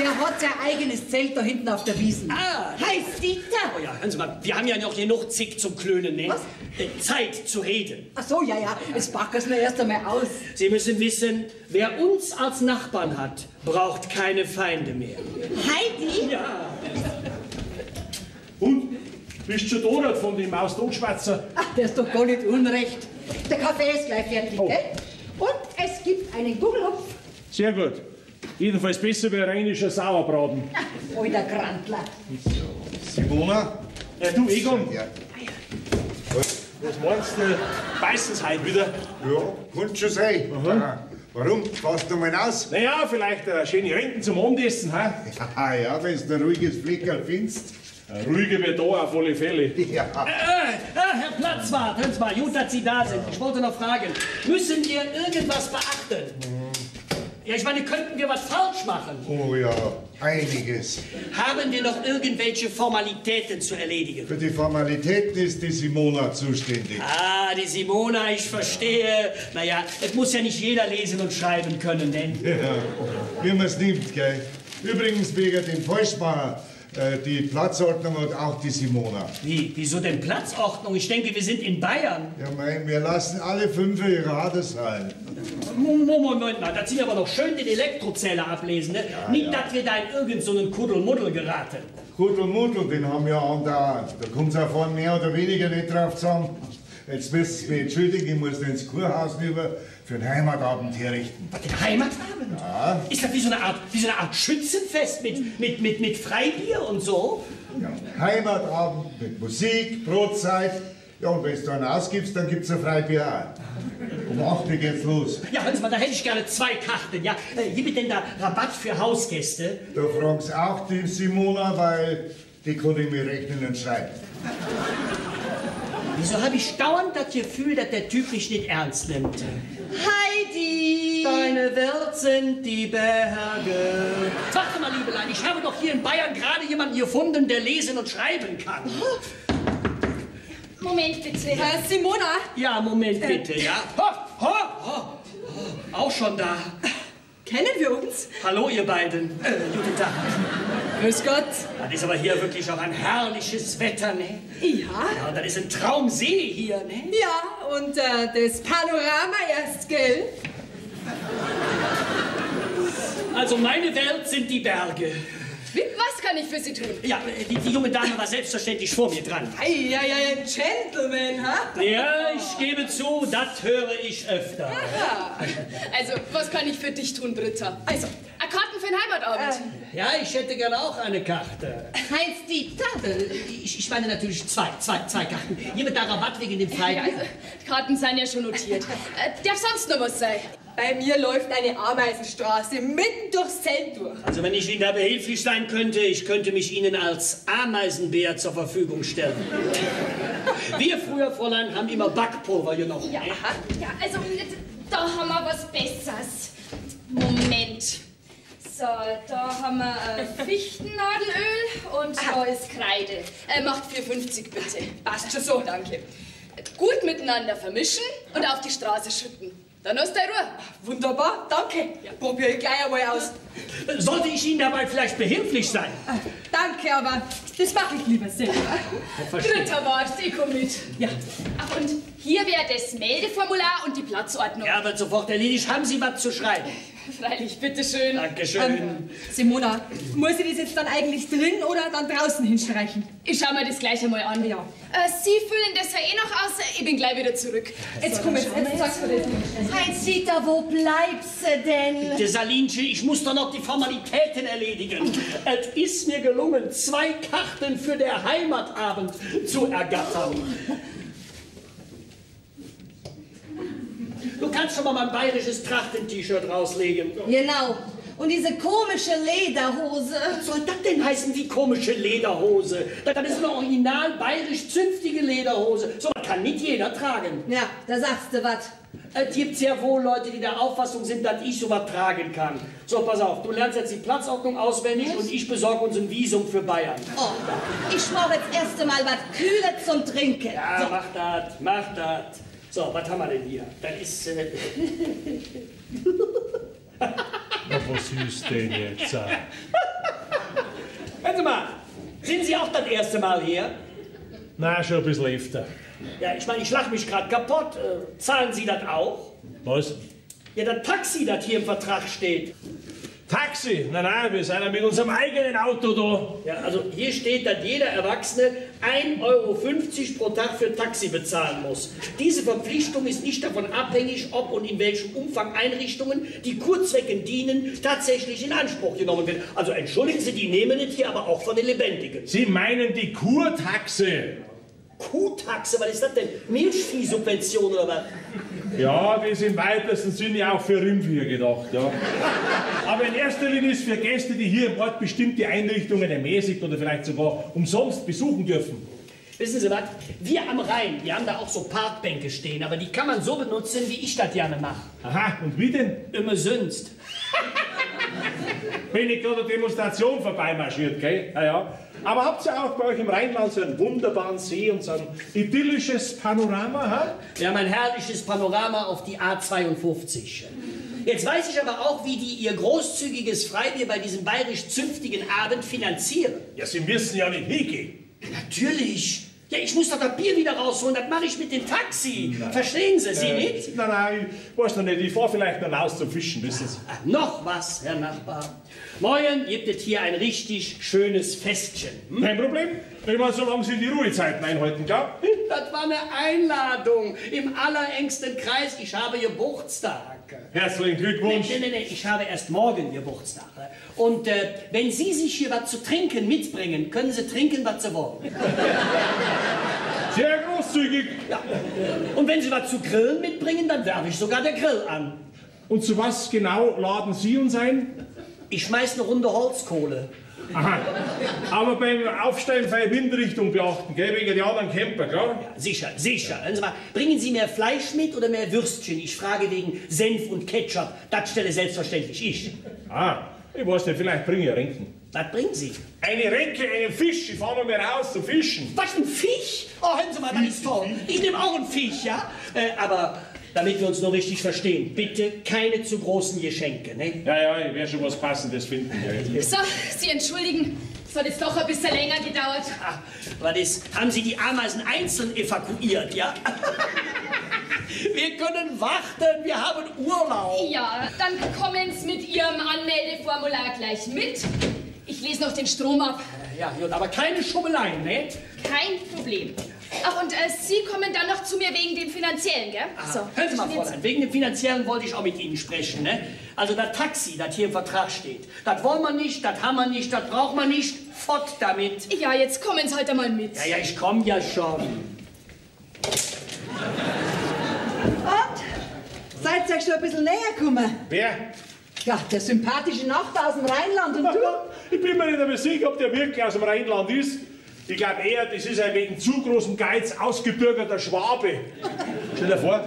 Der hat sein eigenes Zelt da hinten auf der Wiesen. Ah, Heinz Dieter! oh ja, hören Sie mal, wir haben ja noch genug Zick zum Klönen, ne? Was? Äh, Zeit zu reden. Ach so, ja, ja, jetzt packen wir erst einmal aus. Sie müssen wissen, wer uns als Nachbarn hat, braucht keine Feinde mehr. Heidi? Ja. Und? Bist du schon da von dem Maus Totschwatzer? Ach, der ist doch gar nicht unrecht. Der Kaffee ist gleich fertig, Oh. gell? Und es gibt einen Gugelhupf. Sehr gut. Jedenfalls besser wie ein rheinischer Sauerbraten. Alter Grantler. Simona? Ja, du, Egon, Ja. was meinst du? Beißen's heute wieder? Ja, kann schon sein. Ah, Warum? Fährst du mal aus? Naja, vielleicht eine schöne Renten zum Abendessen, ha? Ah ja, wenn du ein ruhiges Fleckerl findest. Ruhige wird da auf alle Fälle. [LAUGHS] Ja. Äh, äh, Herr Platzwart, hören Sie mal, gut, dass Sie da sind. Ich wollte noch fragen, müssen wir irgendwas beachten? Ja, ich meine, könnten wir was falsch machen? Oh ja, einiges. Haben wir noch irgendwelche Formalitäten zu erledigen? Für die Formalitäten ist die Simona zuständig. Ah, die Simona, ich verstehe. Naja, es muss ja nicht jeder lesen und schreiben können, denn. Ja, wie man es nimmt, gell? Übrigens wegen dem Falschmacher. Äh, die Platzordnung hat auch die Simona. Wie, wieso denn Platzordnung? Ich denke, wir sind in Bayern. Ja, mein, wir lassen alle fünf ihre Hades rein. Moment, Moment mal, da ziehen wir aber noch schön den Elektrozähler ablesen, ne? Nicht, ja. dass wir da in irgendeinen so Kuddelmuddel geraten. Kuddelmuddel, den haben wir andauernd. Da kommt es auch von mehr oder weniger nicht drauf zusammen. Jetzt müsst ihr mich entschuldigen, ich muss ins Kurhaus rüber für einen Heimatabend herrichten. Den Heimatabend? Ja. Ist das wie so eine Art, wie so eine Art Schützenfest mit, mit, mit, mit Freibier und so? Ja, Heimatabend mit Musik, Brotzeit. Ja, und wenn du dann ausgibst, dann gibt's ein Freibier auch. Um 8 Uhr geht's los. Ja, mal, da hätte ich gerne zwei Karten, ja? Äh, Gibt es denn da Rabatt für Hausgäste? Da fragst auch die Simona, weil die kann ich mir rechnen und schreiben. Wieso habe ich dauernd das Gefühl, dass der Typ mich nicht ernst nimmt? Heidi! Deine Welt sind die Berge. Warte mal, Liebelein, ich habe doch hier in Bayern gerade jemanden gefunden, der lesen und schreiben kann. Moment bitte. Äh, Simona, Ja, Moment bitte, ja? Ha, ha, ha. Auch schon da. kennen wir uns? Hallo, ihr beiden. Äh, guten Tag. Grüß Gott. Das ist aber hier wirklich auch ein herrliches Wetter, ne? Ja? Ja, und das ist ein Traumsee hier, ne? Ja, und äh, das Panorama erst, gell? Also meine Welt sind die Berge. Was kann ich für Sie tun? Ja, äh, die, die junge Dame war selbstverständlich vor mir dran. Ei, ja, ja, ein Gentleman, ha? Ja, ich gebe zu, das höre ich öfter. Also, was kann ich für dich tun, Britta? Also, eine Karten für den Heimatabend. Ja, ich hätte gerne auch eine Karte. Heinz Dieter! Äh, Ich, ich meine natürlich zwei, zwei, zwei Karten. Hier mit der Rabatt wegen dem ja, Freibier. also, die Karten sind ja schon notiert. Äh, darf sonst noch was sein? Bei mir läuft eine Ameisenstraße mitten durchs Zelt durch. Also wenn ich Ihnen da behilflich sein könnte, ich könnte mich Ihnen als Ameisenbär zur Verfügung stellen. Wir früher, Fräulein, haben immer Backpulver genommen. Ja, ja, also, da haben wir was Besseres. Moment. So, da haben wir äh, Fichtennadelöl und da ist Kreide. Äh, macht 4,50 bitte. Passt schon so, danke. Gut miteinander vermischen und auf die Straße schütten. Dann hast du Ruhe. Wunderbar, danke. Probiere ich gleich einmal aus. Sollte ich Ihnen dabei vielleicht behilflich sein? Danke, aber das mache ich lieber selber. Dritter Wort, ich komm mit. Ja. Ach, und hier wäre das Meldeformular und die Platzordnung. Ja, wird sofort erledigt. Haben Sie was zu schreiben? Freilich, bitteschön. Dankeschön. Ähm, Simona, muss ich das jetzt dann eigentlich drin oder dann draußen hinstreichen? Ich schau mir das gleich einmal an. Ja. Äh, Sie füllen das ja eh noch aus. Ich bin gleich wieder zurück. Jetzt komm, jetzt, jetzt sagst du das. Heinz-Dieter, wo bleibst du denn? Der Salinche, ich muss doch noch die Formalitäten erledigen. es ist mir gelungen, zwei Karten für der Heimatabend zu ergattern. Du kannst schon mal mein bayerisches Trachten-T-Shirt rauslegen. Genau. Und diese komische Lederhose. Was soll das denn heißen, wie komische Lederhose? Das ist eine original bayerisch zünftige Lederhose. So was kann nicht jeder tragen. Ja, da sagst du was. Es gibt sehr wohl Leute, die der Auffassung sind, dass ich sowas tragen kann. So, pass auf, du lernst jetzt die Platzordnung auswendig und ich besorge uns ein Visum für Bayern. Oh, ich brauche jetzt erst einmal was Kühles zum Trinken. Ja, mach das, mach das. So, was haben wir denn hier? Das ist. Äh, [LAUGHS] was ist denn jetzt? Hören Sie mal, sind Sie auch das erste Mal hier? Na, schon ein bisschen öfter. Ja, ich meine, ich lach mich gerade kaputt. Äh, zahlen Sie das auch? Was? Ja, das Taxi, das hier im Vertrag steht. Taxi? Nein, nein, wir sind ja mit unserem eigenen Auto da. Ja, also hier steht, dass jeder Erwachsene 1,50 Euro pro Tag für Taxi bezahlen muss. Diese Verpflichtung ist nicht davon abhängig, ob und in welchem Umfang Einrichtungen, die Kurzzwecken dienen, tatsächlich in Anspruch genommen werden. Also entschuldigen Sie, die nehmen es hier aber auch von den Lebendigen. Sie meinen die Kurtaxe? Kuhtaxe, was ist das denn? Milchviehsubvention oder was? Ja, die ist im weitesten Sinne auch für Rindvieh gedacht, ja. Aber in erster Linie ist für Gäste, die hier im Ort bestimmte Einrichtungen ermäßigt oder vielleicht sogar umsonst besuchen dürfen. Wissen Sie was? Wir am Rhein, wir haben da auch so Parkbänke stehen, aber die kann man so benutzen, wie ich das gerne mache. Aha, und wie denn? Immer sonst. [LAUGHS] Bin ich gerade eine Demonstration vorbeimarschiert, gell? Ja, ja. Aber habt ihr auch bei euch im Rheinland so einen wunderbaren See und so ein idyllisches Panorama, ha? Wir haben ein herrliches Panorama auf die A52. Jetzt weiß ich aber auch, wie die ihr großzügiges Freibier bei diesem bayerisch-zünftigen Abend finanzieren. Ja, Sie müssen ja nicht hingehen. Natürlich. Ja, ich muss doch das Bier wieder rausholen, das mache ich mit dem Taxi. Verstehen Sie, Sie Äh, nicht? Nein, nein, ich weiß noch nicht. Ich fahre vielleicht noch raus zum Fischen, wissen Sie. Ach, noch was, Herr Nachbar. Morgen gibt es hier ein richtig schönes Festchen. Hm? Kein Problem. Ich meine, solange Sie die Ruhezeiten einhalten, klar? Das war eine Einladung im allerengsten Kreis. Ich habe Geburtstag. Herzlichen Glückwunsch. nee, nee, nee, ich habe erst morgen Geburtstag. Und äh, wenn Sie sich hier was zu trinken mitbringen, können Sie trinken, was Sie wollen. Großzügig. Ja. Und wenn Sie was zu grillen mitbringen, dann werfe ich sogar der Grill an. Und zu was genau laden Sie uns ein? Ich schmeiß eine Runde Holzkohle. Aha. Aber beim Aufstellen für Windrichtung beachten, gell? Wegen der anderen Camper, klar? Sicher, sicher. Hören Sie mal, bringen Sie mehr Fleisch mit oder mehr Würstchen? Ich frage wegen Senf und Ketchup. Das stelle selbstverständlich ich. Ah, ich weiß nicht, vielleicht bringe ich Renken. Was bringen Sie? Eine Renke, einen Fisch. Ich fahre noch mehr raus zu fischen. Was, ein Fisch? Oh, hören Sie mal, das ist toll. Ich nehme auch einen Fisch, ja? Äh, aber damit wir uns nur richtig verstehen, bitte keine zu großen Geschenke, ne? Ja, ja, ich werde schon was Passendes finden. gell? So, Sie entschuldigen. Es hat jetzt doch ein bisschen länger gedauert. Ah, was ist? Haben Sie die Ameisen einzeln evakuiert, ja? [LAUGHS] Wir können warten, wir haben Urlaub. Ja, dann kommen Sie mit Ihrem Anmeldeformular gleich mit. Ich lese noch den Strom ab. Ja, gut, aber keine Schummeleien, ne? Kein Problem. Ach, und äh, Sie kommen dann noch zu mir wegen dem Finanziellen, gell? So, Hören Sie mal, Fräulein, wegen dem Finanziellen wollte ich auch mit Ihnen sprechen. Ne? Also das Taxi, das hier im Vertrag steht, das wollen wir nicht, das haben wir nicht, das braucht man nicht. Fort damit. Ja, jetzt kommen Sie halt einmal mit. Ja, ja, ich komme ja schon. Und? Seid ihr euch schon ein bisschen näher gekommen? Wer? Ja, der sympathische Nachbar aus dem Rheinland und du? [LAUGHS] Ich bin mir nicht einmal sicher, ob der wirklich aus dem Rheinland ist. Ich glaube eher, das ist ein wegen zu großem Geiz ausgebürgerter Schwabe. Stell dir vor,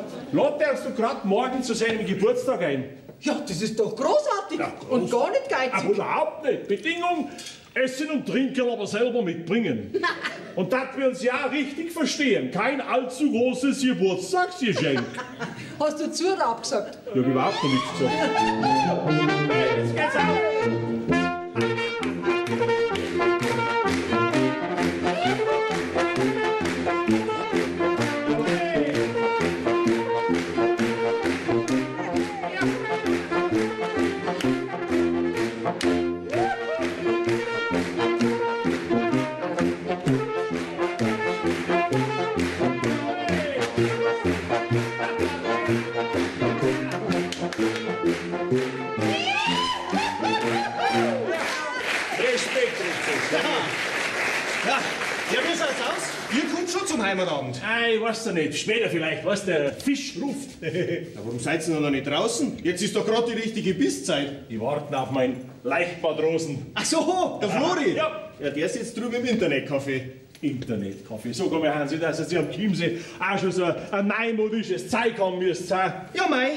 der uns doch gerade morgen zu seinem Geburtstag ein. Ja, das ist doch großartig Ja, und gar nicht Aber geizig. überhaupt nicht. Bedingung, Essen und Trinken aber selber mitbringen. [LAUGHS] Und das wir uns ja richtig verstehen. Kein allzu großes Geburtstagsgeschenk. Hast du zu oder abgesagt? Ich hab überhaupt noch nichts gesagt. Hey, jetzt geht's auf. Ja, ja, wie schaut's aus? Ihr kommt schon zum Heimatabend. Ei, weißt du nicht. Später vielleicht, was der Fisch ruft. [LAUGHS] Na, warum seid ihr noch nicht draußen? Jetzt ist doch gerade die richtige Bisszeit. Die warten auf mein Leichtbadrosen. Ach so, der Flori. Ja. Ja, der sitzt drüben im Internetcafé. Internetkaffee. So kommen wir Sie, dass Sie am Chiemsee auch schon so ein neumodisches Zeug haben müsst. Ja, mei,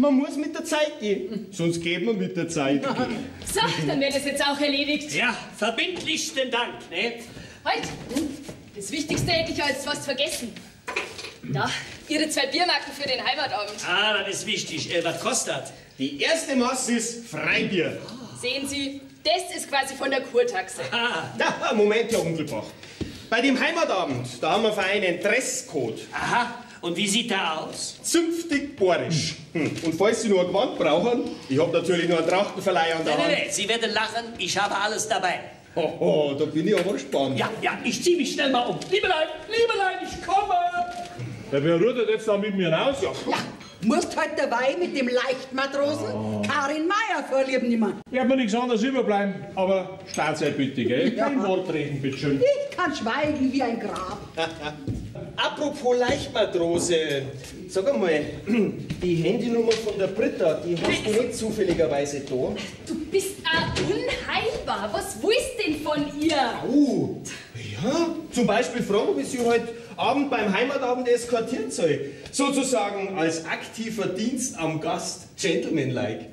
man muss mit der Zeit gehen. Sonst geht man mit der Zeit [LAUGHS] gehen. So, dann wäre das jetzt auch erledigt. Ja, verbindlichsten Dank, ne? Halt! Das Wichtigste hätte ich jetzt fast vergessen. Da, Ihre zwei Biermarken für den Heimatabend. Ah, das ist wichtig. Äh, was kostet? Die erste Masse ist Freibier. Sehen Sie, das ist quasi von der Kurtaxe. Ah, Da, Moment, Herr Unkelbach. Bei dem Heimatabend, da haben wir für einen Dresscode. aha. Und wie sieht der aus? Zünftig bohrisch. Hm. Und falls Sie nur ein Gewand brauchen, ich habe natürlich nur einen Trachtenverleih an der Nein, Hand. nein, nein, Sie werden lachen. Ich habe alles dabei. Hoho, da bin ich aber gespannt. Ja, ja, ich zieh mich schnell mal um. Liebelein, Liebelein, ich komme. Ja, wer rudert jetzt da mit mir raus? Ja. Ja, musst halt dabei mit dem Leichtmatrosen Karin Meier vorlieben. Ich hab mir nichts anderes überbleiben, aber Staatszeit bitte, gell? Kein Wort reden, bitteschön. Ich kann schweigen wie ein Grab. [LAUGHS] Apropos Leichtmatrose, sag einmal, [CLEARS THROAT] die Handynummer von der Britta, die hast du nicht zufälligerweise da? Du bist auch unheilbar. Was willst denn von ihr? Oh, ja, zum Beispiel fragen, ich sie heute Abend beim Heimatabend eskortieren soll. Sozusagen als aktiver Dienst am Gast, gentlemanlike.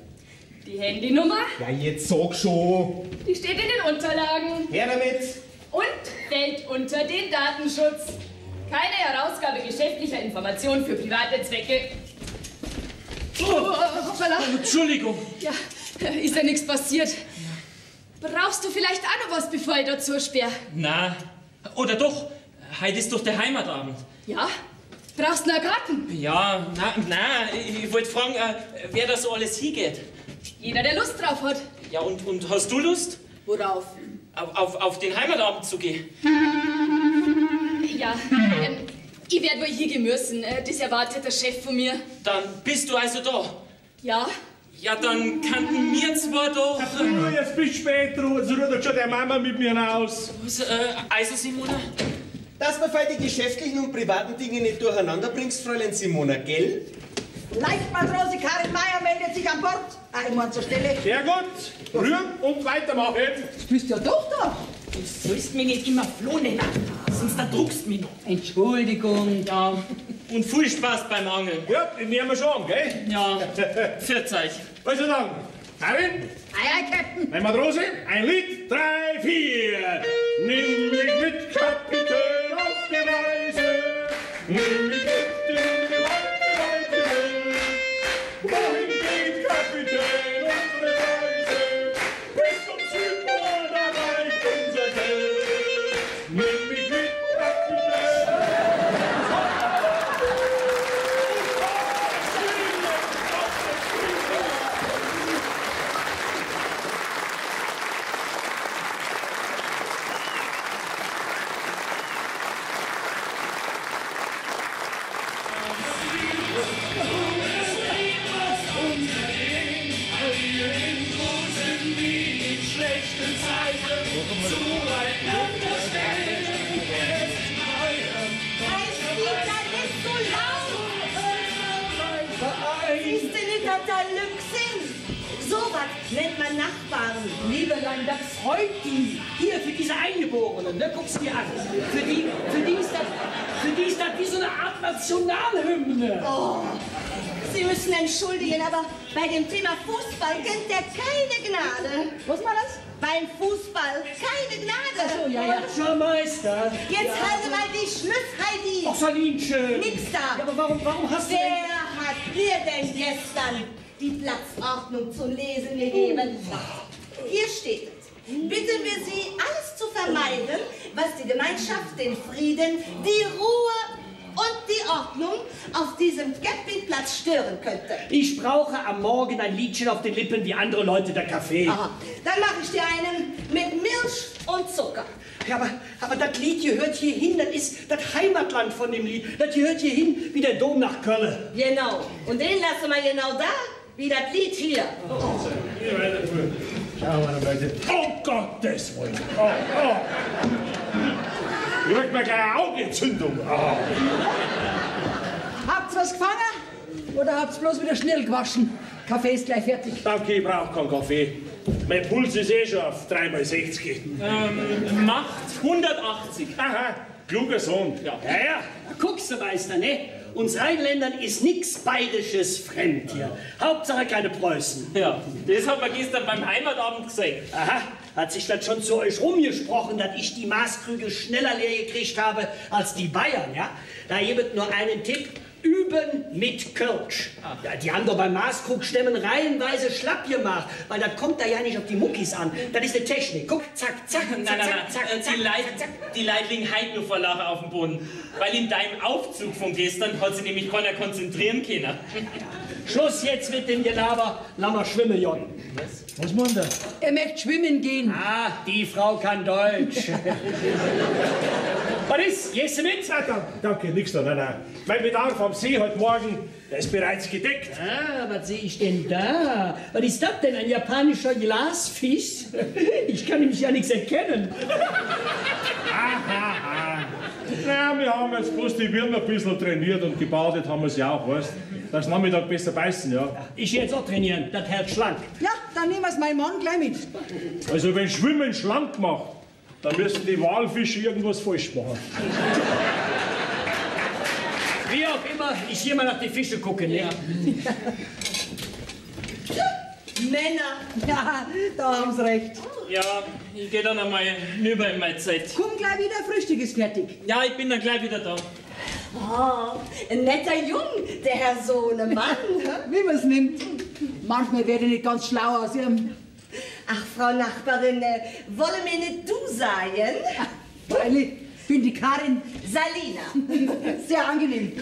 Die Handynummer, Ja, jetzt sag schon. die steht in den Unterlagen Her damit. und fällt unter den Datenschutz. Keine Herausgabe geschäftlicher Informationen für private Zwecke. Oh, hoppala. Entschuldigung. Ja, ist ja nichts passiert. Brauchst du vielleicht auch noch was, bevor ich da zusperre? Na, oder doch, heute ist doch der Heimatabend. Ja? Brauchst du einen Garten? Ja, na, na, ich wollte fragen, äh, wer da so alles hingeht. Jeder, der Lust drauf hat. Ja, und, und hast du Lust, Worauf? auf, auf, auf den Heimatabend zu gehen? [LAUGHS] Ja, ähm, ich werde wohl hier gehen müssen. Äh, Das erwartet der Chef von mir. Dann bist du also da. Ja? Ja, dann kannten wir zwar doch. Du, jetzt bist du spät dran, jetzt rudert schon der Mama mit mir raus. Was, äh, also Simona? Dass man die geschäftlichen und privaten Dinge nicht durcheinander bringst, Fräulein Simona, gell? Leichtmatrose Karin Meier meldet sich an Bord. Ah, ich meine zur Stelle. Sehr gut, rühren und weitermachen. Du bist ja doch da. Du sollst mich nicht immer Flo nennen, sonst erdruckst du mich noch. Entschuldigung. Ja, und viel Spaß beim Angeln. Ja, den nehmen wir schon, gell? Ja, [LAUGHS] pfiat euch. Also dann, Karin, Ei, ei, Captain. mein Matrose, ein Lied, drei, vier. Nimm mich mit, Kapitän, auf die Reise. Nimm mich mit Lippen wie andere Leute der Kaffee. Aha. Dann mache ich dir einen mit Milch und Zucker. Ja, aber, aber das Lied gehört hier hin, das ist das Heimatland von dem Lied. Das gehört hier hin wie der Dom nach Köln. Genau. Und den lassen wir genau da, wie das Lied hier. Schau mal, Leute. Oh Gottes Willen. Oh, oh. Ich krieg mir gleich eine Augenentzündung. Ah. Habt's was gefangen? Oder habt's bloß wieder schnell gewaschen? Kaffee ist gleich fertig. Danke, ich brauch keinen Kaffee. Mein Puls ist eh schon auf 3x60. Ähm, macht 180. Aha, kluger Sohn. Ja. Ja, ja, guckst du, Meister, ne? Uns Rheinländern ist nix Bayerisches fremd hier. Hauptsache keine Preußen. Ja, das hat man gestern beim Heimatabend gesehen. Aha, hat sich das schon zu euch rumgesprochen, dass ich die Maßkrüge schneller leer gekriegt habe als die Bayern, ja? Da gibt nur einen Tipp. Üben mit Kölsch. Ja, die haben doch beim Maßkrugstämmen reihenweise schlapp gemacht, weil das kommt da ja nicht auf die Muckis an. Das ist eine Technik. Guck, zack, zack, zack, nein, zack, nein, zack, äh, zack, die Leid, zack, zack. die Leid liegen heute nur vor Lachen auf dem Boden. Weil in deinem Aufzug von gestern hat sich nämlich keiner konzentrieren können. Schluss jetzt mit dem Gelaber. Lass mal schwimmen, Jon. Was meint er? Er möchte schwimmen gehen. Ah, die Frau kann Deutsch. [LAUGHS] Was ist? Gehst du mit? Ah, danke, danke, nix da, nein, nein. Mein Bedarf am See heute Morgen, der ist bereits gedeckt. Ah, was sehe ich denn da? Was ist das denn, ein japanischer Glasfisch? [LAUGHS] Ich kann nämlich ja nichts erkennen. Na, wir haben jetzt bloß die Birne ein bisschen trainiert und gebadet haben wir sie auch, weißt Dass Nachmittag besser beißen, ja. Ich jetzt auch trainieren, das hält schlank. Ja, dann nehmen wir's meinen Mann gleich mit. Also wenn Schwimmen schlank macht, dann müssen die Walfische irgendwas falsch machen. Wie auch immer, ich geh mal nach die Fische gucken, ne? Männer. [LAUGHS] Ja, da haben Sie recht. Ja, ich gehe dann einmal rüber in meine Zeit. Komm gleich wieder, Frühstück ist fertig. Ja, ich bin dann gleich wieder da. Oh, ein netter Jung, der Herr Sohnemann. Wie man's nimmt. Manchmal werde ich nicht ganz schlau aus Ihrem... Ach, Frau Nachbarin, äh, wolle mir nicht du sein? Weil ich bin die Karin. Salina. [LAUGHS] Sehr angenehm.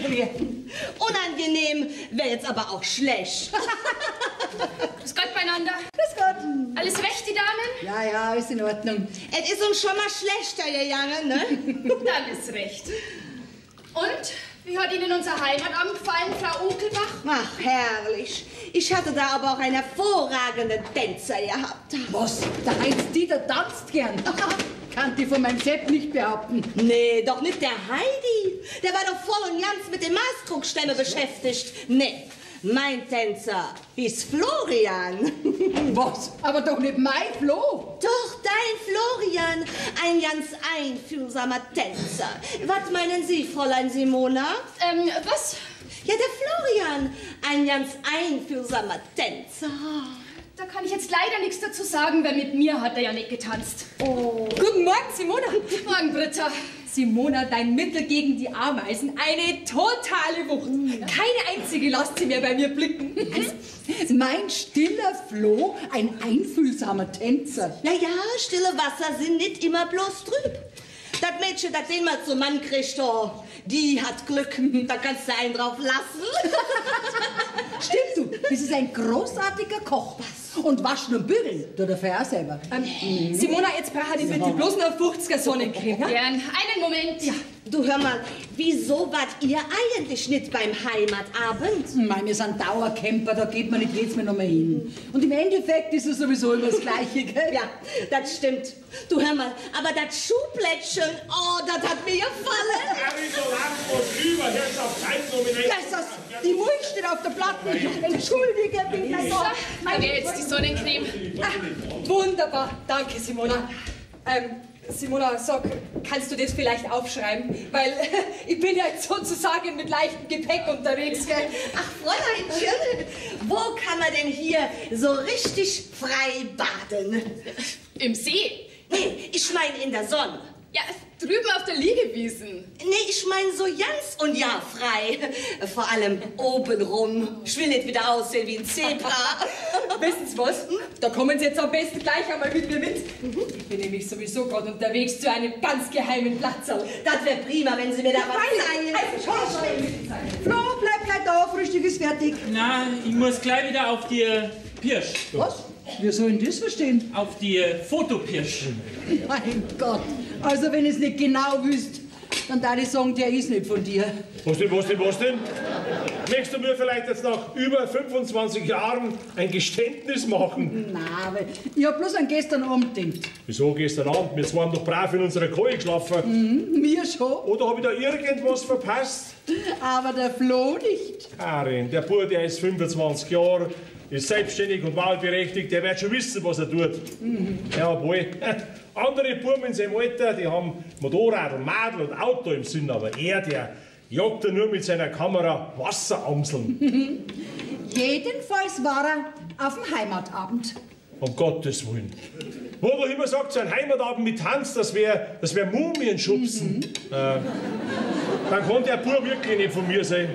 Unangenehm wäre jetzt aber auch schlecht. [LAUGHS] Grüß Gott beieinander. Grüß Gott. Alles recht, die Damen? Ja, ja, ist in Ordnung. Es ist uns schon mal schlechter gegangen, ne? [LAUGHS] Dann ist recht. Und? Wie hat Ihnen unser Heimatabend gefallen, Frau Unkelbach? Ach, herrlich. Ich hatte da aber auch einen hervorragenden Tänzer gehabt. Was? Der Heinz-Dieter tanzt gern. [LAUGHS] Kann die von meinem Sepp nicht behaupten. Nee, doch nicht der Heidi. Der war doch voll und ganz mit dem Maßkrugstämme beschäftigt. Nee, mein Tänzer ist Florian. [LAUGHS] Was? Aber doch nicht mein Flo. Doch, dein Florian, ein ganz einfühlsamer Tänzer. Was meinen Sie, Fräulein Simona? Ähm, was? Ja, der Florian, ein ganz einfühlsamer Tänzer. Da kann ich jetzt leider nichts dazu sagen, weil mit mir hat er ja nicht getanzt. Guten Morgen, Simona. Morgen, Britta. Simona, dein Mittel gegen die Ameisen, eine totale Wucht. Keine einzige lässt sie mehr bei mir blicken. Mein stiller Flo, ein einfühlsamer Tänzer. Ja, ja, stille Wasser sind nicht immer bloß trüb. Das Mädchen, das den mal zum Mann kriegt, oh, die hat Glück. [LAUGHS] Da kannst du einen drauf lassen. [LAUGHS] Stimmt du, das ist ein großartiger Koch. Und waschen und bügeln, tut er für auch selber. Ähm, Simona, jetzt brauche ich bitte bloß noch 50er Sonnencreme. Ja? Gern. Einen Moment. Ja. Du hör mal, wieso wart ihr eigentlich nicht beim Heimatabend? Mei, wir sind Dauercamper, da geht man nicht jedes Mal noch mal hin. Und im Endeffekt ist es sowieso immer das Gleiche, gell? [LAUGHS] Ja, das stimmt. Du hör mal, aber das Schuhplättchen, oh, das hat mir gefallen. Wieso Zeitnomination. Jesus, die Milch steht auf der Platte. Entschuldige bitte. So, jetzt die Sonnencreme. Ah, wunderbar, danke Simona. Ähm, Simona, sag, kannst du das vielleicht aufschreiben? Weil [LAUGHS] ich bin ja jetzt sozusagen mit leichtem Gepäck unterwegs, gell? Ach, Fräuleinchen, wo kann man denn hier so richtig frei baden? Im See. Nee, ich meine in der Sonne. Ja, drüben auf der Liegewiesen. Nee, ich meine so ganz und ja frei. Vor allem obenrum. Ich will nicht wieder aussehen wie ein Zebra. [LAUGHS] Wissen Sie was? Da kommen Sie jetzt am besten gleich einmal mit mir mit. Ich bin nämlich sowieso gerade unterwegs zu einem ganz geheimen Platz. Das wäre prima, wenn Sie mir da was zeigen. Flo, bleib gleich da, Frühstück ist fertig. Na, ich muss gleich wieder auf die Pirsch. Was? Wir sollen das verstehen? Auf die äh, Fotopirsch. Mein Gott. Also, wenn ihr es nicht genau wüsst, dann darf ich sagen, der ist nicht von dir. Was denn, was denn, was denn? Möchtest du mir vielleicht jetzt nach über 25 Jahren ein Geständnis machen? Na, aber ich hab bloß an gestern Abend gedacht. Wieso gestern Abend? Wir zwei haben doch brav in unserer Koje geschlafen. Mhm, mir schon. Oder habe ich da irgendwas verpasst? Aber der Flo nicht. Karin, der Bub, der ist 25 Jahre, ist selbstständig und wahlberechtigt, der wird schon wissen, was er tut. Ja, wohl. [LAUGHS] Andere Buben in seinem Alter, die haben Motorrad und Madel und Auto im Sinn, aber er, der jagt ja nur mit seiner Kamera Wasseramseln. [LAUGHS] Jedenfalls war er auf dem Heimatabend. Um Gottes Willen. Wo doch immer sagt, so ein Heimatabend mit Tanz, das wäre das wär Mumienschubsen. Äh, dann kann der Bub wirklich nicht von mir sein.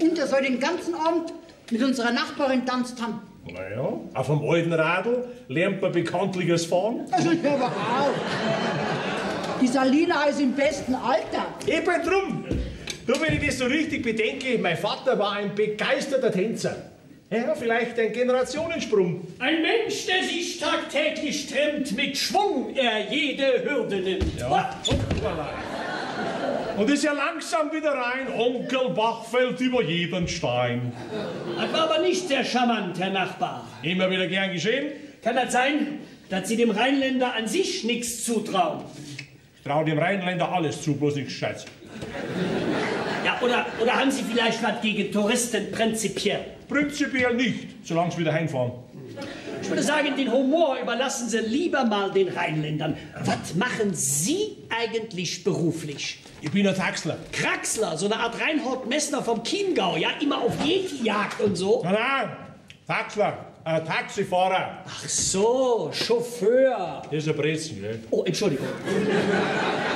Und er soll den ganzen Abend mit unserer Nachbarin tanzt haben. Naja, auf dem alten Radl lernt man bekanntliches Fahren. Also hör mal auf. Die Salina ist im besten Alter. Eben drum. Du, wenn ich das so richtig bedenke, mein Vater war ein begeisterter Tänzer. Ja, vielleicht ein Generationensprung. Ein Mensch, der sich tagtäglich trennt, mit Schwung er jede Hürde nimmt. Ja. Und ist ja langsam wieder rein. Onkel Bach fällt über jeden Stein. Das war aber nicht sehr charmant, Herr Nachbar. Immer wieder gern geschehen. Kann das sein, dass Sie dem Rheinländer an sich nichts zutrauen? Ich trau dem Rheinländer alles zu, bloß nichts Scheiß. Ja, oder, oder haben Sie vielleicht was gegen Touristen prinzipiell? Prinzipiell nicht, solange sie wieder heimfahren. Ich würde sagen, den Humor überlassen Sie lieber mal den Rheinländern. Was machen Sie eigentlich beruflich? Ich bin ein Taxler. Kraxler, so eine Art Reinhold Messner vom Chiemgau, ja? Immer auf Yeti-Jagd und so. Nein, nein, Taxler, äh, Taxifahrer. Ach so, Chauffeur. Das ist ein Brezen, gell? Oh, Entschuldigung.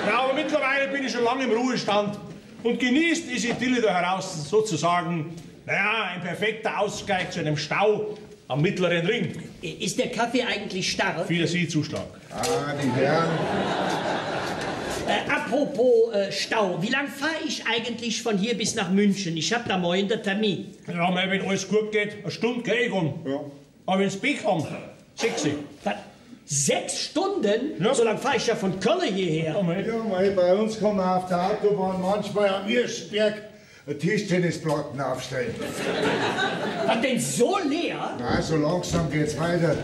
Ja, aber mittlerweile bin ich schon lange im Ruhestand und genießt diese Idylle da heraus sozusagen, naja, ein perfekter Ausgleich zu einem Stau am mittleren Ring. Ist der Kaffee eigentlich starr? Für Sie zu stark. Ah, die Herren. Äh, apropos äh, Stau, wie lang fahre ich eigentlich von hier bis nach München? Ich habe da morgen den Termin. Ja, mal, wenn alles gut geht, eine Stunde gehe ich um. Ja. Aber wenn's Pech haben, sechs. Was? Sechs Stunden? Ja. So lang fahre ich ja von Köln hierher. Ja. Ja, mei, bei uns man auf der Autobahn manchmal am Irschberg Tischtennisplatten aufstellen. Was denn so leer? Na, so langsam geht's weiter.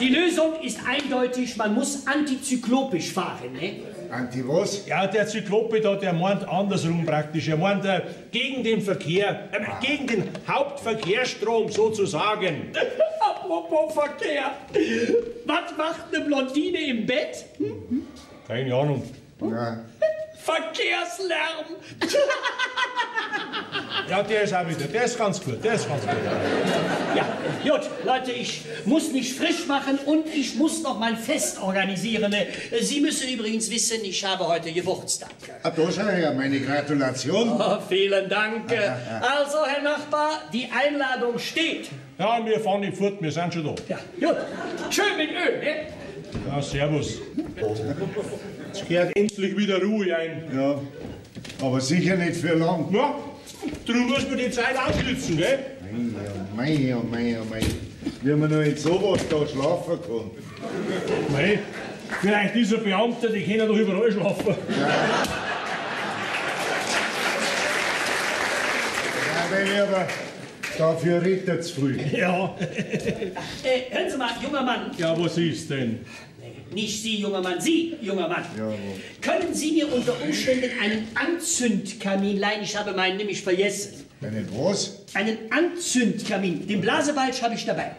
Die Lösung ist eindeutig, man muss antizyklopisch fahren. Ne? Anti was? Ja, der Zyklope da, der meint andersrum praktisch. Er meint äh, gegen den Verkehr, äh, gegen den Hauptverkehrsstrom sozusagen. [LAUGHS] Apropos Verkehr. Was macht eine Blondine im Bett? Keine Ahnung. Ja. Verkehrslärm. [LAUGHS] Ja, der ist auch wieder, der ist ganz gut, der ist ganz gut. Ja, gut, Leute, ich muss mich frisch machen und ich muss noch mein Fest organisieren. Sie müssen übrigens wissen, ich habe heute Geburtstag. Ah, schau her, meine Gratulation. Oh, vielen Dank. Also, Herr Nachbar, die Einladung steht. Ja, wir fahren nicht fort, wir sind schon da. Ja, gut. Schön mit Öl, ne? Ja, servus. Jetzt kehrt endlich wieder Ruhe ein. Ja, aber sicher nicht für lang. Ja, darum muss man die Zeit ausnützen, gell? Mei, oh mei, oh mei. Wie man nur in sowas da schlafen kann. Mei, vielleicht ist er Beamter, die können doch überall schlafen. Ja, wenn ich aber dafür rittert's früh. Ja. Äh, hören Sie mal, junger Mann. Ja, was ist denn? Nicht Sie, junger Mann, Sie, junger Mann. Ja? Können Sie mir unter Umständen einen Anzündkamin leihen? Ich habe meinen nämlich vergessen. Einen was? Einen Anzündkamin. Den Blasebalg habe ich dabei.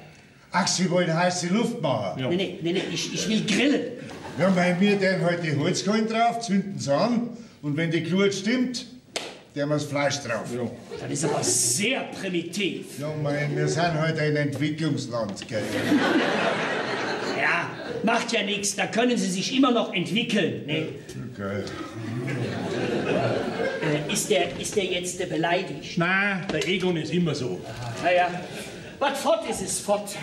Ach, Sie wollen heiße Luft machen? Ja. Nee, nee, nee, nee ich, ich will grillen. Ja, weil wir den halt die Holzkohlen drauf, zünden sie an und wenn die Glut stimmt, der wir das Fleisch drauf. Ja. Das ist aber sehr primitiv. mein, wir sind halt ein Entwicklungsland, gell? [LAUGHS] Macht ja nichts. Da können Sie sich immer noch entwickeln. Ne? Okay. Äh, ist, der, ist der jetzt äh, beleidigt? Nein, der Egon ist immer so. Naja, was fort ist es fort.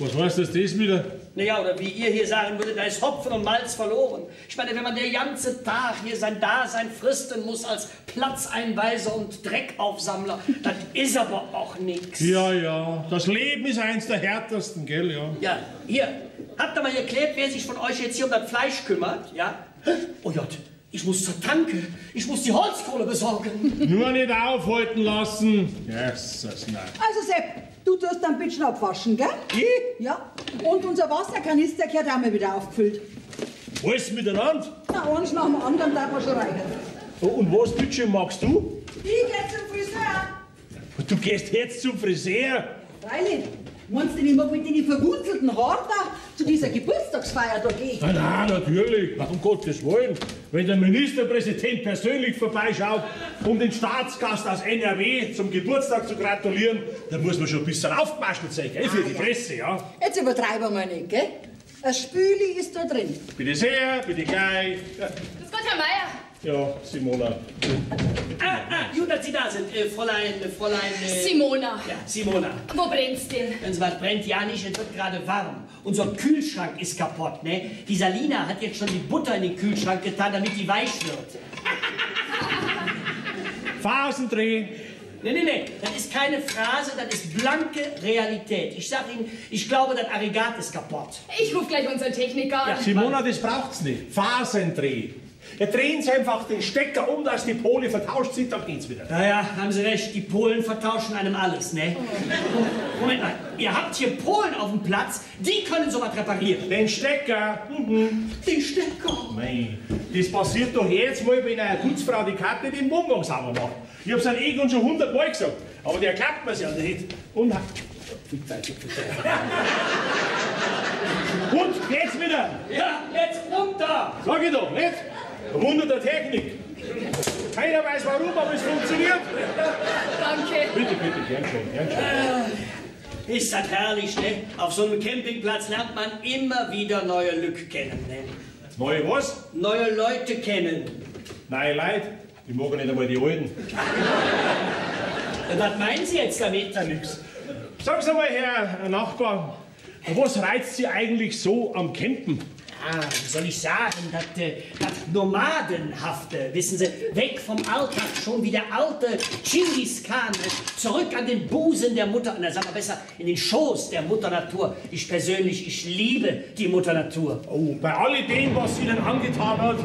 Was heißt das, das wieder? Naja, oder wie ihr hier sagen würdet, da ist Hopfen und Malz verloren. Ich meine, wenn man der ganze Tag hier sein Dasein fristen muss als Platzeinweiser und Dreckaufsammler, dann ist aber auch nichts. Ja, ja, das Leben ist eins der härtesten, gell, ja. Ja, hier, habt ihr mal erklärt, wer sich von euch jetzt hier um das Fleisch kümmert? Ja? Oh Gott, Ich muss zur Tanke. Ich muss die Holzkohle besorgen. Nur nicht aufhalten lassen. Jesus, nein. Also Sepp, du tust dann bitte abwaschen, gell? Ich? Ja. Und unser Wasserkanister gehört auch mal wieder aufgefüllt. Alles miteinander? Na, eins nach dem anderen darf man schon reichen. Und was bitte magst du? Ich geh zum Friseur. Du gehst jetzt zum Friseur? Freilich. Meinst du, ich mag mit den verwunzelten Haaren zu dieser Geburtstagsfeier da gehen? Na, na, natürlich, um Gottes Willen. Wenn der Ministerpräsident persönlich vorbeischaut, um den Staatsgast aus NRW zum Geburtstag zu gratulieren, dann muss man schon ein bisschen aufgemaschelt sein, gell, für die Presse, ja. Jetzt übertreiben wir mal nicht, gell? Ein Spüli ist da drin. Bitte sehr, bitte gleich. Ja, Grüß Gott, Herr Meier. Ja Simona. Ah, ah, gut, dass Sie da sind. Äh, Fräulein, äh, Fräulein... Äh, Simona. Ja, Simona. Wo brennt's denn? Wenn es was brennt, ja nicht, es wird gerade warm. Unser Kühlschrank ist kaputt, ne? Die Salina hat jetzt schon die Butter in den Kühlschrank getan, damit die weich wird. [LAUGHS] Phasendreh. Nee, nee, nee, das ist keine Phrase, das ist blanke Realität. Ich sag Ihnen, ich glaube, das Aggregat ist kaputt. Ich ruf gleich unseren Techniker an. Simona, das braucht's nicht. Phasendreh. Ja, drehen Sie einfach den Stecker um, dass die Pole vertauscht sind, dann geht's wieder. Naja, haben Sie recht, die Polen vertauschen einem alles, ne? Moment mal, ihr habt hier Polen auf dem Platz, die können sowas reparieren. Den Stecker. Mhm. Den Stecker. Nein, das passiert doch jetzt mal, wenn eine Putzfrau die Karte den Bonbon sauber macht. Ich hab's an Egon schon hundertmal gesagt, aber der klappt mir's ja nicht. Und, und [LAUGHS] jetzt wieder. Ja, jetzt runter. Sag ich doch, nicht? Ein Wunder der Technik. Keiner weiß warum, aber es funktioniert. Danke. Bitte, bitte, gern schon, gern schon. Ist das herrlich, ne? Auf so einem Campingplatz lernt man immer wieder neue Lück kennen, ne? Neue was? Neue Leute kennen. Nein, Leid. Ich mag nicht einmal die Alten. Was meinen Sie jetzt damit? Ja, nix. Sagen Sie mal, Herr Nachbar, was reizt Sie eigentlich so am Campen? Ah, wie soll ich sagen, das, äh, das Nomadenhafte, wissen Sie, weg vom Alltag, schon wie der alte Genghis Khan, äh, zurück an den Busen der Mutter, na sagen wir besser, in den Schoß der Mutter Natur. Ich persönlich, ich liebe die Mutter Natur. Oh, bei alledem, was sie Ihnen angetan hat,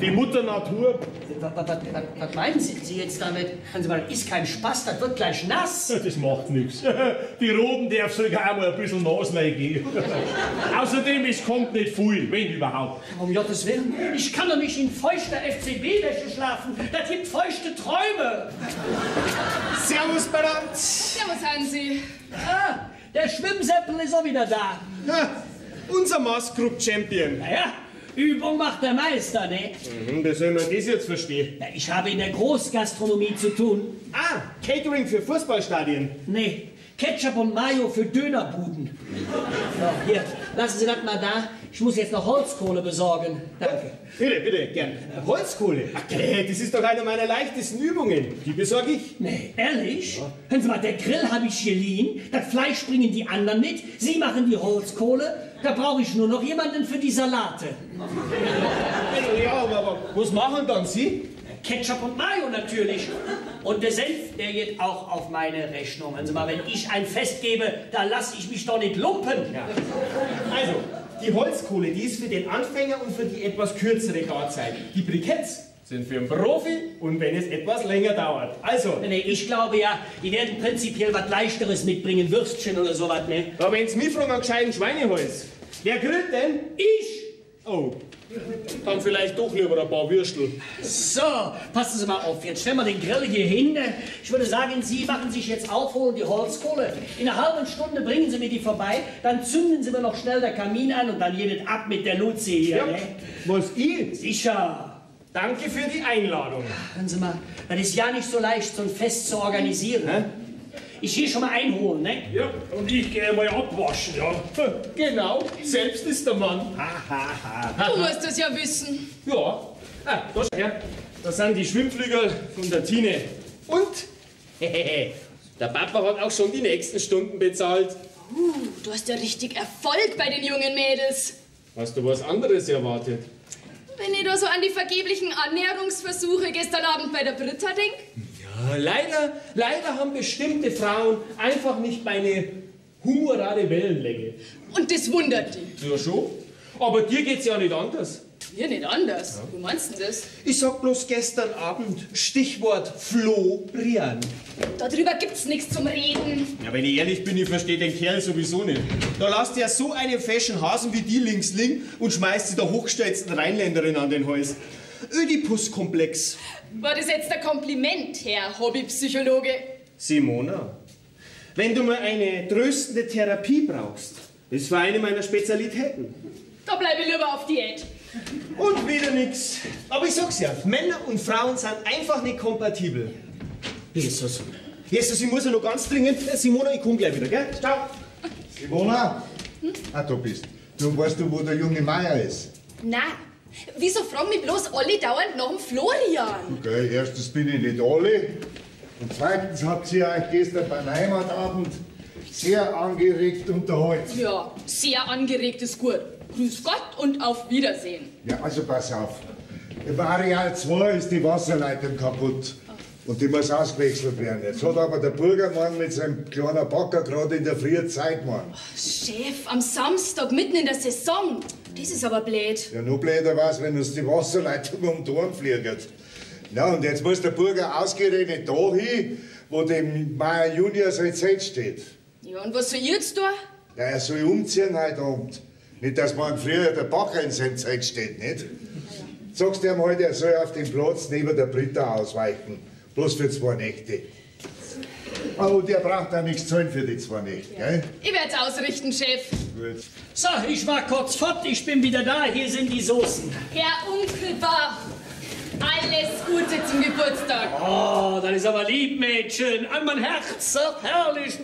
die Mutter Natur, Was, was, was, was meinen Sie, Sie jetzt damit? Hören Sie mal, das ist kein Spaß, das wird gleich nass. das macht nichts. [LAUGHS] Die Roden darf sogar mal ein bisschen Nasen geben. [LAUGHS] Außerdem, es kommt nicht viel, wenn überhaupt. Um Gottes Willen, ich kann doch nicht in feuchter FCB-Wäsche schlafen. Das gibt feuchte Träume. Servus, Bernhard. Servus, Hansi. Ah, der Schwimmseppel ist auch wieder da. Ha, unser Maßgroup Champion. Naja, Übung macht der Meister, ne? Mhm, wie soll man das jetzt verstehen? Ja, ich habe in der Großgastronomie zu tun. Ah, Catering für Fußballstadien. Nee, Ketchup und Mayo für Dönerbuden. So, hier, lassen Sie das mal da. Ich muss jetzt noch Holzkohle besorgen. Danke. Bitte, bitte, gern. Holzkohle. Okay, das ist doch eine meiner leichtesten Übungen. Die besorge ich. Nee, ehrlich? Hören Sie mal, der Grill habe ich hier liegen, das Fleisch bringen die anderen mit, Sie machen die Holzkohle, da brauche ich nur noch jemanden für die Salate. Ja, aber, was machen dann Sie? Ketchup und Mayo natürlich. Und der Senf, der geht auch auf meine Rechnung. Sie mal, wenn ich ein Fest gebe, da lasse ich mich doch nicht lumpen. Also, die Holzkohle, die ist für den Anfänger und für die etwas kürzere Garzeit. Die Briketts sind für einen Profi und wenn es etwas länger dauert. Also, Nee, nee, ich glaube ja, die werden prinzipiell was Leichteres mitbringen, Würstchen oder sowas, ne? da wenn's mich fragen, einen gescheiten Schweinehals. Wer grillt denn? Ich? Oh, dann vielleicht doch lieber ein paar Würstel. So, passen Sie mal auf, jetzt stellen wir den Grill hier hin. Ich würde sagen, Sie machen sich jetzt auf, holen die Holzkohle. In einer halben Stunde bringen Sie mir die vorbei, dann zünden Sie mir noch schnell der Kamin an und dann jedet ab mit der Luzi hier, Ja, ne? was ich? Sicher. Danke für die Einladung. Hören Sie mal, das ist ja nicht so leicht, so ein Fest zu organisieren. Ich gehe schon mal einholen, ne? Ja, und ich gehe mal abwaschen, ja. Genau, selbst ist der Mann. Du musst es ja wissen. Ja. Ah, da schau her. Das sind die Schwimmflügel von der Tine. Und? [LAUGHS] der Papa hat auch schon die nächsten Stunden bezahlt. Uh, du hast ja richtig Erfolg bei den jungen Mädels. Hast du was anderes erwartet? Wenn ich da so an die vergeblichen Annäherungsversuche gestern Abend bei der Britta denk. Ja, leider, leider haben bestimmte Frauen einfach nicht meine humorale Wellenlänge. Und das wundert dich. Ja, schon. Aber dir geht's ja nicht anders. Wir nicht anders. Wie meinst du das? Ich sag bloß gestern Abend, Stichwort Flobrian. Darüber gibt's nichts zum Reden. Ja, wenn ich ehrlich bin, ich verstehe den Kerl sowieso nicht. Da lasst ja so einen fashion Hasen wie die links liegen und schmeißt sie der hochgestellten Rheinländerin an den Hals. Ödipus-Komplex. War das jetzt ein Kompliment, Herr Hobbypsychologe? Simona, wenn du mal eine tröstende Therapie brauchst, das war eine meiner Spezialitäten. Da bleibe ich lieber auf Diät. Und wieder nix. Aber ich sag's ja, Männer und Frauen sind einfach nicht kompatibel. Jesus. Jesus, ich muss ja noch ganz dringend. Simona, ich komm gleich wieder, gell? Ciao. Simona? Ah, du bist. Du weißt du, wo der junge Meier ist? Na, wieso fragen mich bloß alle dauernd nach dem Florian? Okay, erstens bin ich nicht alle. Und zweitens habt ihr euch gestern beim Heimatabend sehr angeregt unterhalten. Ja, sehr angeregt ist gut. Grüß Gott und auf Wiedersehen. Ja, also pass auf. Im Areal 2 ist die Wasserleitung kaputt. Und die muss ausgewechselt werden. Jetzt hat aber der Bürgermann mit seinem kleinen Bagger gerade in der Früh Zeit gemacht. Chef, am Samstag mitten in der Saison. Das ist aber blöd. Ja, nur blöder war's, wenn uns die Wasserleitung [LAUGHS] um Ohren fliegt. Na, und jetzt muss der Bürger ausgerechnet da hin, wo dem Meier Junior sein Rezept steht. Ja, und was soll ich jetzt tun? Ja, er soll umziehen heute Abend. Nicht, dass morgen früher der Bacher in seinem Zeit steht, nicht? Sagst du ihm halt, er soll auf den Platz neben der Britta ausweichen. Bloß für zwei Nächte. Oh, der braucht auch nichts zahlen für die zwei Nächte, gell? Ich werd's ausrichten, Chef. Gut. So, ich war kurz fort, ich bin wieder da. Hier sind die Soßen. Herr Unkelbach, alles Gute zum Geburtstag. Oh, das ist aber lieb, Mädchen. An mein Herz, so herrlich.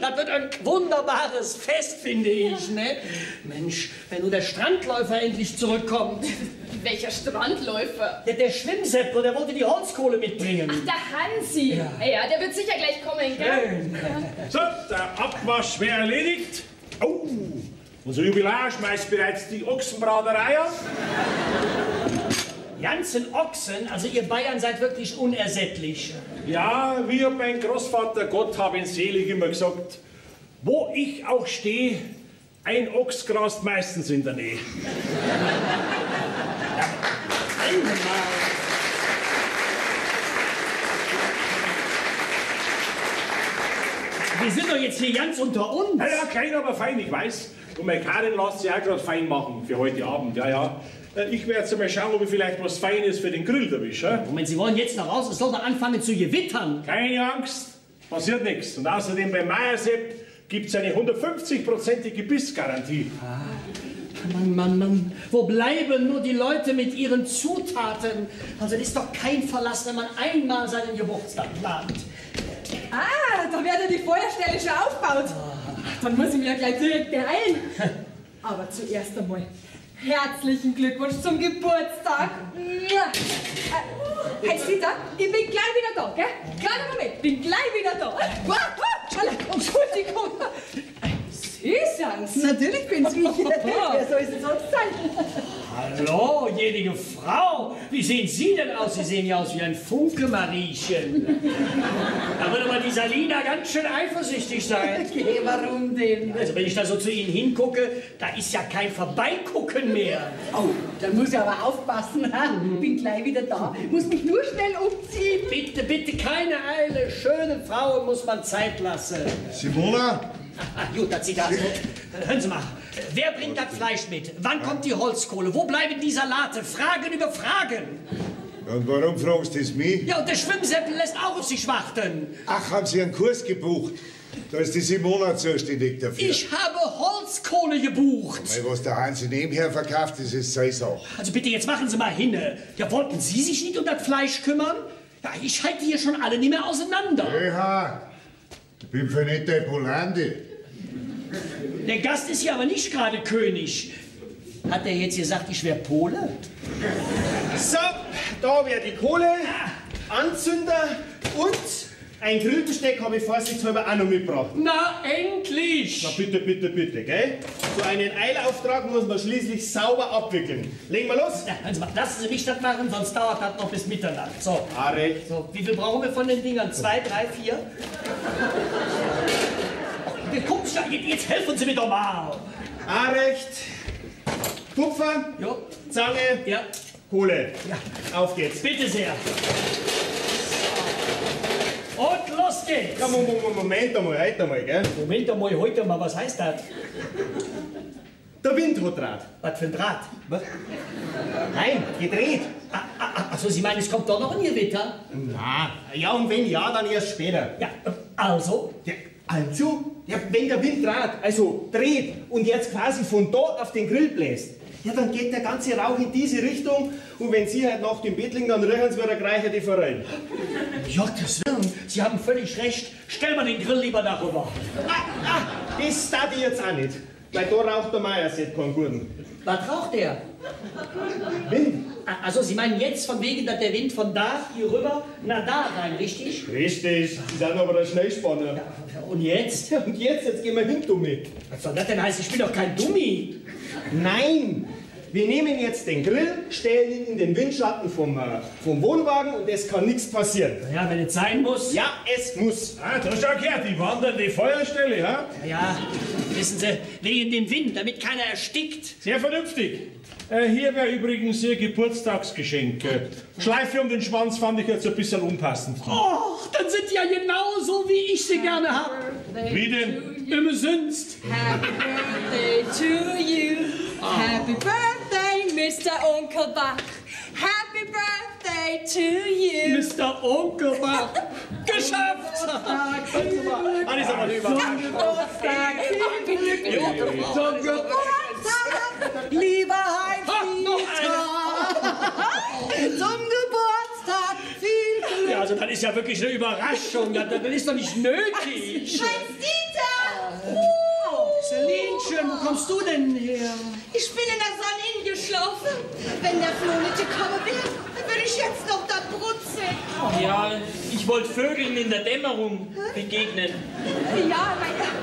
Das wird ein wunderbares Fest, finde ich, ne? Mensch, wenn nur der Strandläufer endlich zurückkommt. [LAUGHS] Welcher Strandläufer? Der, der Schwimmseppel, der wollte die Holzkohle mitbringen. Ach, der Hansi. Ja. ja, der wird sicher gleich kommen, gell? So, der Abwasch wäre erledigt. Oh, unser Jubilar schmeißt bereits die Ochsenbraterei an. Ganzen Ochsen, also ihr Bayern seid wirklich unersättlich. Ja, wie hat mein Großvater Gott hab ihn selig immer gesagt, wo ich auch stehe, ein Ochs grast meistens in der Nähe. [LAUGHS] ja, einmal. Wir sind doch jetzt hier ganz unter uns. Ja, ja, klein, aber fein, ich weiß. Und meine Karin lässt sich auch gerade fein machen für heute Abend, ja, ja. Äh, Ich werde jetzt mal schauen, ob ich vielleicht was Feines für den Grill erwische. Moment, Sie wollen jetzt noch raus? Es soll doch anfangen zu gewittern. Keine Angst, passiert nichts. Und außerdem bei Meiersepp gibt es eine 150-prozentige Bissgarantie. Ah. Mann, Mann, Mann, wo bleiben nur die Leute mit ihren Zutaten? Also das ist doch kein Verlass, wenn man einmal seinen Geburtstag plant. Ah, da wird ja die Feuerstelle schon aufgebaut. Dann muss ich mich ja gleich direkt beeilen. [LAUGHS] Aber zuerst einmal herzlichen Glückwunsch zum Geburtstag. Äh, Herr Sita, ich bin gleich wieder da, gell? Kleiner Moment, bin gleich wieder da. Entschuldigung. Sie sind's. Natürlich bin's ich. [LAUGHS] Wer soll es denn sonst sein? Hallo, gnädige Frau. Wie sehen Sie denn aus? Sie sehen ja aus wie ein Funke, Mariechen. Da würde aber die Salina ganz schön eifersüchtig sein. [LAUGHS] Okay, warum denn? Also wenn ich da so zu Ihnen hingucke, da ist ja kein Vorbeigucken mehr. Oh, da muss ich aber aufpassen. Ha? Bin gleich wieder da. Muss mich nur schnell umziehen. Bitte, bitte, keine Eile. Schönen Frauen muss man Zeit lassen. Simona? [LAUGHS] Gut, das aus. Hören Sie mal, wer bringt das Fleisch mit? Wann kommt die Holzkohle? Wo bleiben die Salate? Fragen über Fragen. Und warum fragst du das mich? Ja, und der Schwimmseppel lässt auch auf sich warten. Ach, haben Sie einen Kurs gebucht? Da ist die Simona zuständig dafür. Ich habe Holzkohle gebucht. Weil was der Hansi nebenher verkauft, das ist seine Sache. Also bitte, jetzt machen Sie mal hin. Ja, wollten Sie sich nicht um das Fleisch kümmern? Ja, ich halte hier schon alle nicht mehr auseinander. Ja, ich bin für nette Polande. Der Gast ist hier aber nicht gerade König. Hat er jetzt gesagt, ich wäre Pole? So, da wäre die Kohle, Anzünder und ein Grillbesteck habe ich vorsichtshalber auch noch mitgebracht. Na, endlich! Na bitte, bitte, bitte, gell? So einen Eilauftrag muss man schließlich sauber abwickeln. Legen wir los? Ja, also lassen Sie mich das machen, sonst dauert das noch bis Mitternacht. So. Ah, recht. So, wie viel brauchen wir von den Dingern? Zwei, drei, vier? Gucken Sie, jetzt helfen Sie mir doch mal. Ah, recht. Kupfer, Ja. Zange, Ja, Kohle. Auf geht's. bitte sehr. Und los geht's. Ja, Mo- Mo- Mo- Moment einmal, halt einmal, gell? Moment einmal, heute mal, was heißt das? Der Wind hat Draht. Was für ein Draht? Was? Nein, gedreht. Ah, ah, ah, also Sie meinen, es kommt doch noch ein Gewitter? Na, ja, und wenn ja, dann erst später. Ja, also? Ja, also, ja, wenn der Wind draht, also dreht und jetzt quasi von dort auf den Grill bläst, ja, dann geht der ganze Rauch in diese Richtung und wenn Sie halt nach dem Bett liegen, dann riechen Sie wieder gleich die Forellen. Gottes Willen, Sie haben völlig recht. Stell mal den Grill lieber darüber. Ah, ah, das tat ich jetzt auch nicht, weil da raucht der Meierset keinen guten. Was raucht der? Wind? Also Sie meinen jetzt von wegen, dass der Wind von da hier rüber nach da rein, richtig? Richtig, Sie sind aber der Schnellspanner. Und jetzt? Ja, [LAUGHS] und jetzt, jetzt gehen wir hin, Dummi. Was soll das denn heißen? Ich bin doch kein Dummi. Nein, wir nehmen jetzt den Grill, stellen ihn in den Windschatten vom, äh, vom Wohnwagen und es kann nichts passieren. Ja, wenn es sein muss. Ja, es muss. Ah, da schau her, die wandernde Feuerstelle, ja? Ja, wissen Sie, wegen dem Wind, damit keiner erstickt. Sehr vernünftig. Äh, hier wäre übrigens Ihr Geburtstagsgeschenk. Äh, Schleife um den Schwanz fand ich jetzt ein bisschen unpassend. Och, dann sind die ja genauso, wie ich sie gerne habe. Wie denn? Umsonst. Happy birthday to you. Happy birthday, Mr. Onkel Bach. Happy birthday to you. Mr. Onkelbach. Geschafft. Alles aber. Geburtstag, viel Glück. Zum Geburtstag, lieber Heinz-Dieter. Zum Geburtstag, viel Glück. Ja, also das ist ja wirklich eine Überraschung. Das, das ist doch nicht nötig. Heinz-Dieter! Selinchen, wo kommst du denn her? Ich bin in der Sonne eingeschlafen. Wenn der Floh nicht gekommen wäre, dann würde ich jetzt noch da brutzen. Ja, ich wollte Vögeln in der Dämmerung begegnen. Ja,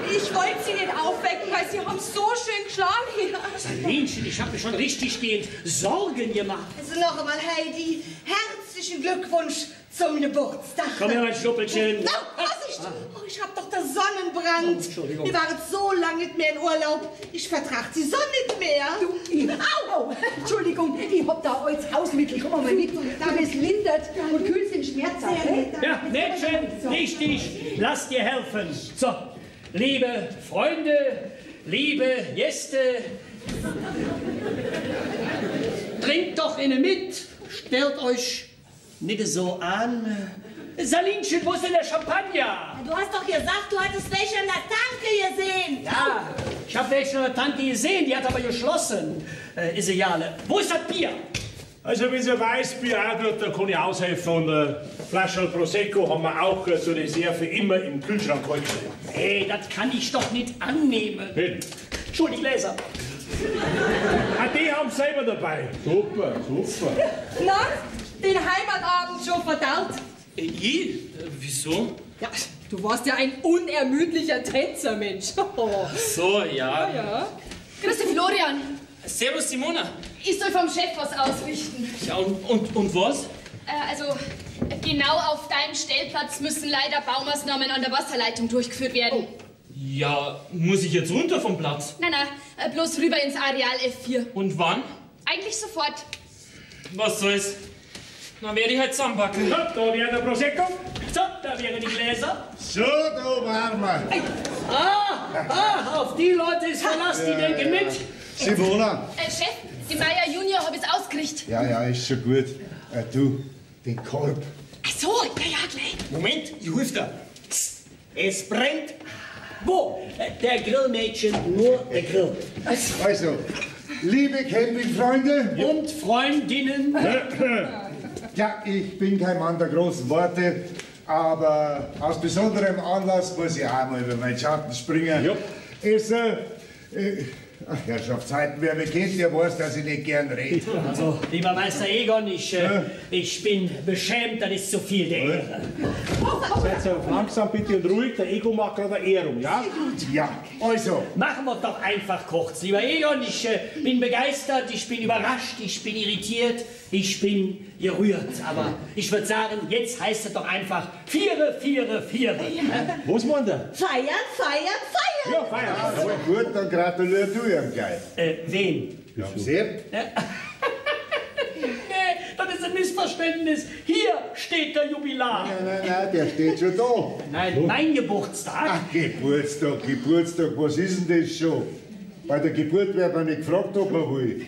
ich wollte Sie nicht aufwecken, weil Sie haben so schön geschlafen hier. Selinchen, ich habe mir schon richtig gehend Sorgen gemacht. Also noch einmal, Heidi, herzlichen Glückwunsch zum Geburtstag. Komm her, mein Schnuppelchen. Na, Vorsicht! Oh, ich hab doch den Sonnenbrand. Entschuldigung. Wir waren so lange nicht mehr in Urlaub. Ich vertrag die Sonne nicht mehr. Ich, au, Entschuldigung, ich hab da als Hausmittel. Komm mal mit. Das lindert und kühlt den Schmerz ab. Ja, Mädchen, richtig. Lass dir helfen. So, liebe Freunde, liebe Gäste, trinkt doch inne mit. Stellt euch nicht so an. Salinchen, wo ist denn der Champagner? Du hast doch gesagt, du hattest welche in der Tanke gesehen. Ja, ich habe welche in der Tante gesehen, die hat aber geschlossen. Äh, Iseale. Wo ist das Bier? Also, wenn Sie Weißbier auch tut, da kann ich aushelfen. Und äh, Flasche Prosecco haben wir auch äh, zur Reserve immer im Kühlschrank gehalten. Hey, das kann ich doch nicht annehmen. Hin. Entschuldigung, Gläser. Ah, die haben selber dabei. Super, super. Na, den Heimatabend schon verdaut? Äh, Ich? Äh, Wieso? Ja, du warst ja ein unermüdlicher Tänzer, Mensch. Oh. [LAUGHS] So, ja. Ja. Grüß dich, Florian. Servus, Simona. Ich soll vom Chef was ausrichten. Ja, und, und, und was? Äh, also, genau auf deinem Stellplatz müssen leider Baumaßnahmen an der Wasserleitung durchgeführt werden. Ja, muss ich jetzt runter vom Platz? Nein, nein, äh, bloß rüber ins Areal F4. Und wann? Eigentlich sofort. Was soll's? Dann werde ich halt zusammenpacken. So, da wäre der Prosecco. So, da wären die Gläser. So, da waren wir. Ah, ah, auf die Leute ist Verlass, die denken mit. Simona. Äh, Chef, die Meier Junior habe ich ausgerichtet. Ja, ja, ist schon gut. Äh, du, den Korb. Ach so, ja, ja, gleich. Moment, ich ruf da. Es brennt. Wo? Äh, Der Grillmädchen, nur der Grill. Also, liebe Campingfreunde, Und Freundinnen. [CLEARS THROAT] ja, ich bin kein Mann der großen Worte, aber aus besonderem Anlass muss ich auch mal über meinen Schatten springen. Ja. Ist, äh, äh, ach, Herrschaftszeiten, wer mich kennt, der weiß, dass ich nicht gern rede. [LAUGHS] Also, lieber Meister Egon, ich, äh, ich bin beschämt, das ist zu viel der Ehre. Seid so langsam bitte und ruhig, der Ego macht gerade eine Ehrung, ja? Ja, also, Machen wir doch einfach kurz. Lieber Egon, ich äh, bin begeistert, ich bin überrascht, ich bin irritiert, ich bin gerührt. Aber ich würde sagen, jetzt heißt es doch einfach Viere, Viere, Viere. Was meint er? Feiern, feiern, feiern. Ja, feiern. gut, dann gratuliere du ihm gleich. Äh, wen? Am Sepp? Nee, das ist ein Missverständnis. Hier steht der Jubilar. Nein, nein, nein, der steht schon da. Nein, mein Geburtstag. Ach, Geburtstag, Geburtstag, was ist denn das schon? Bei der Geburt wird man nicht gefragt, ob man will.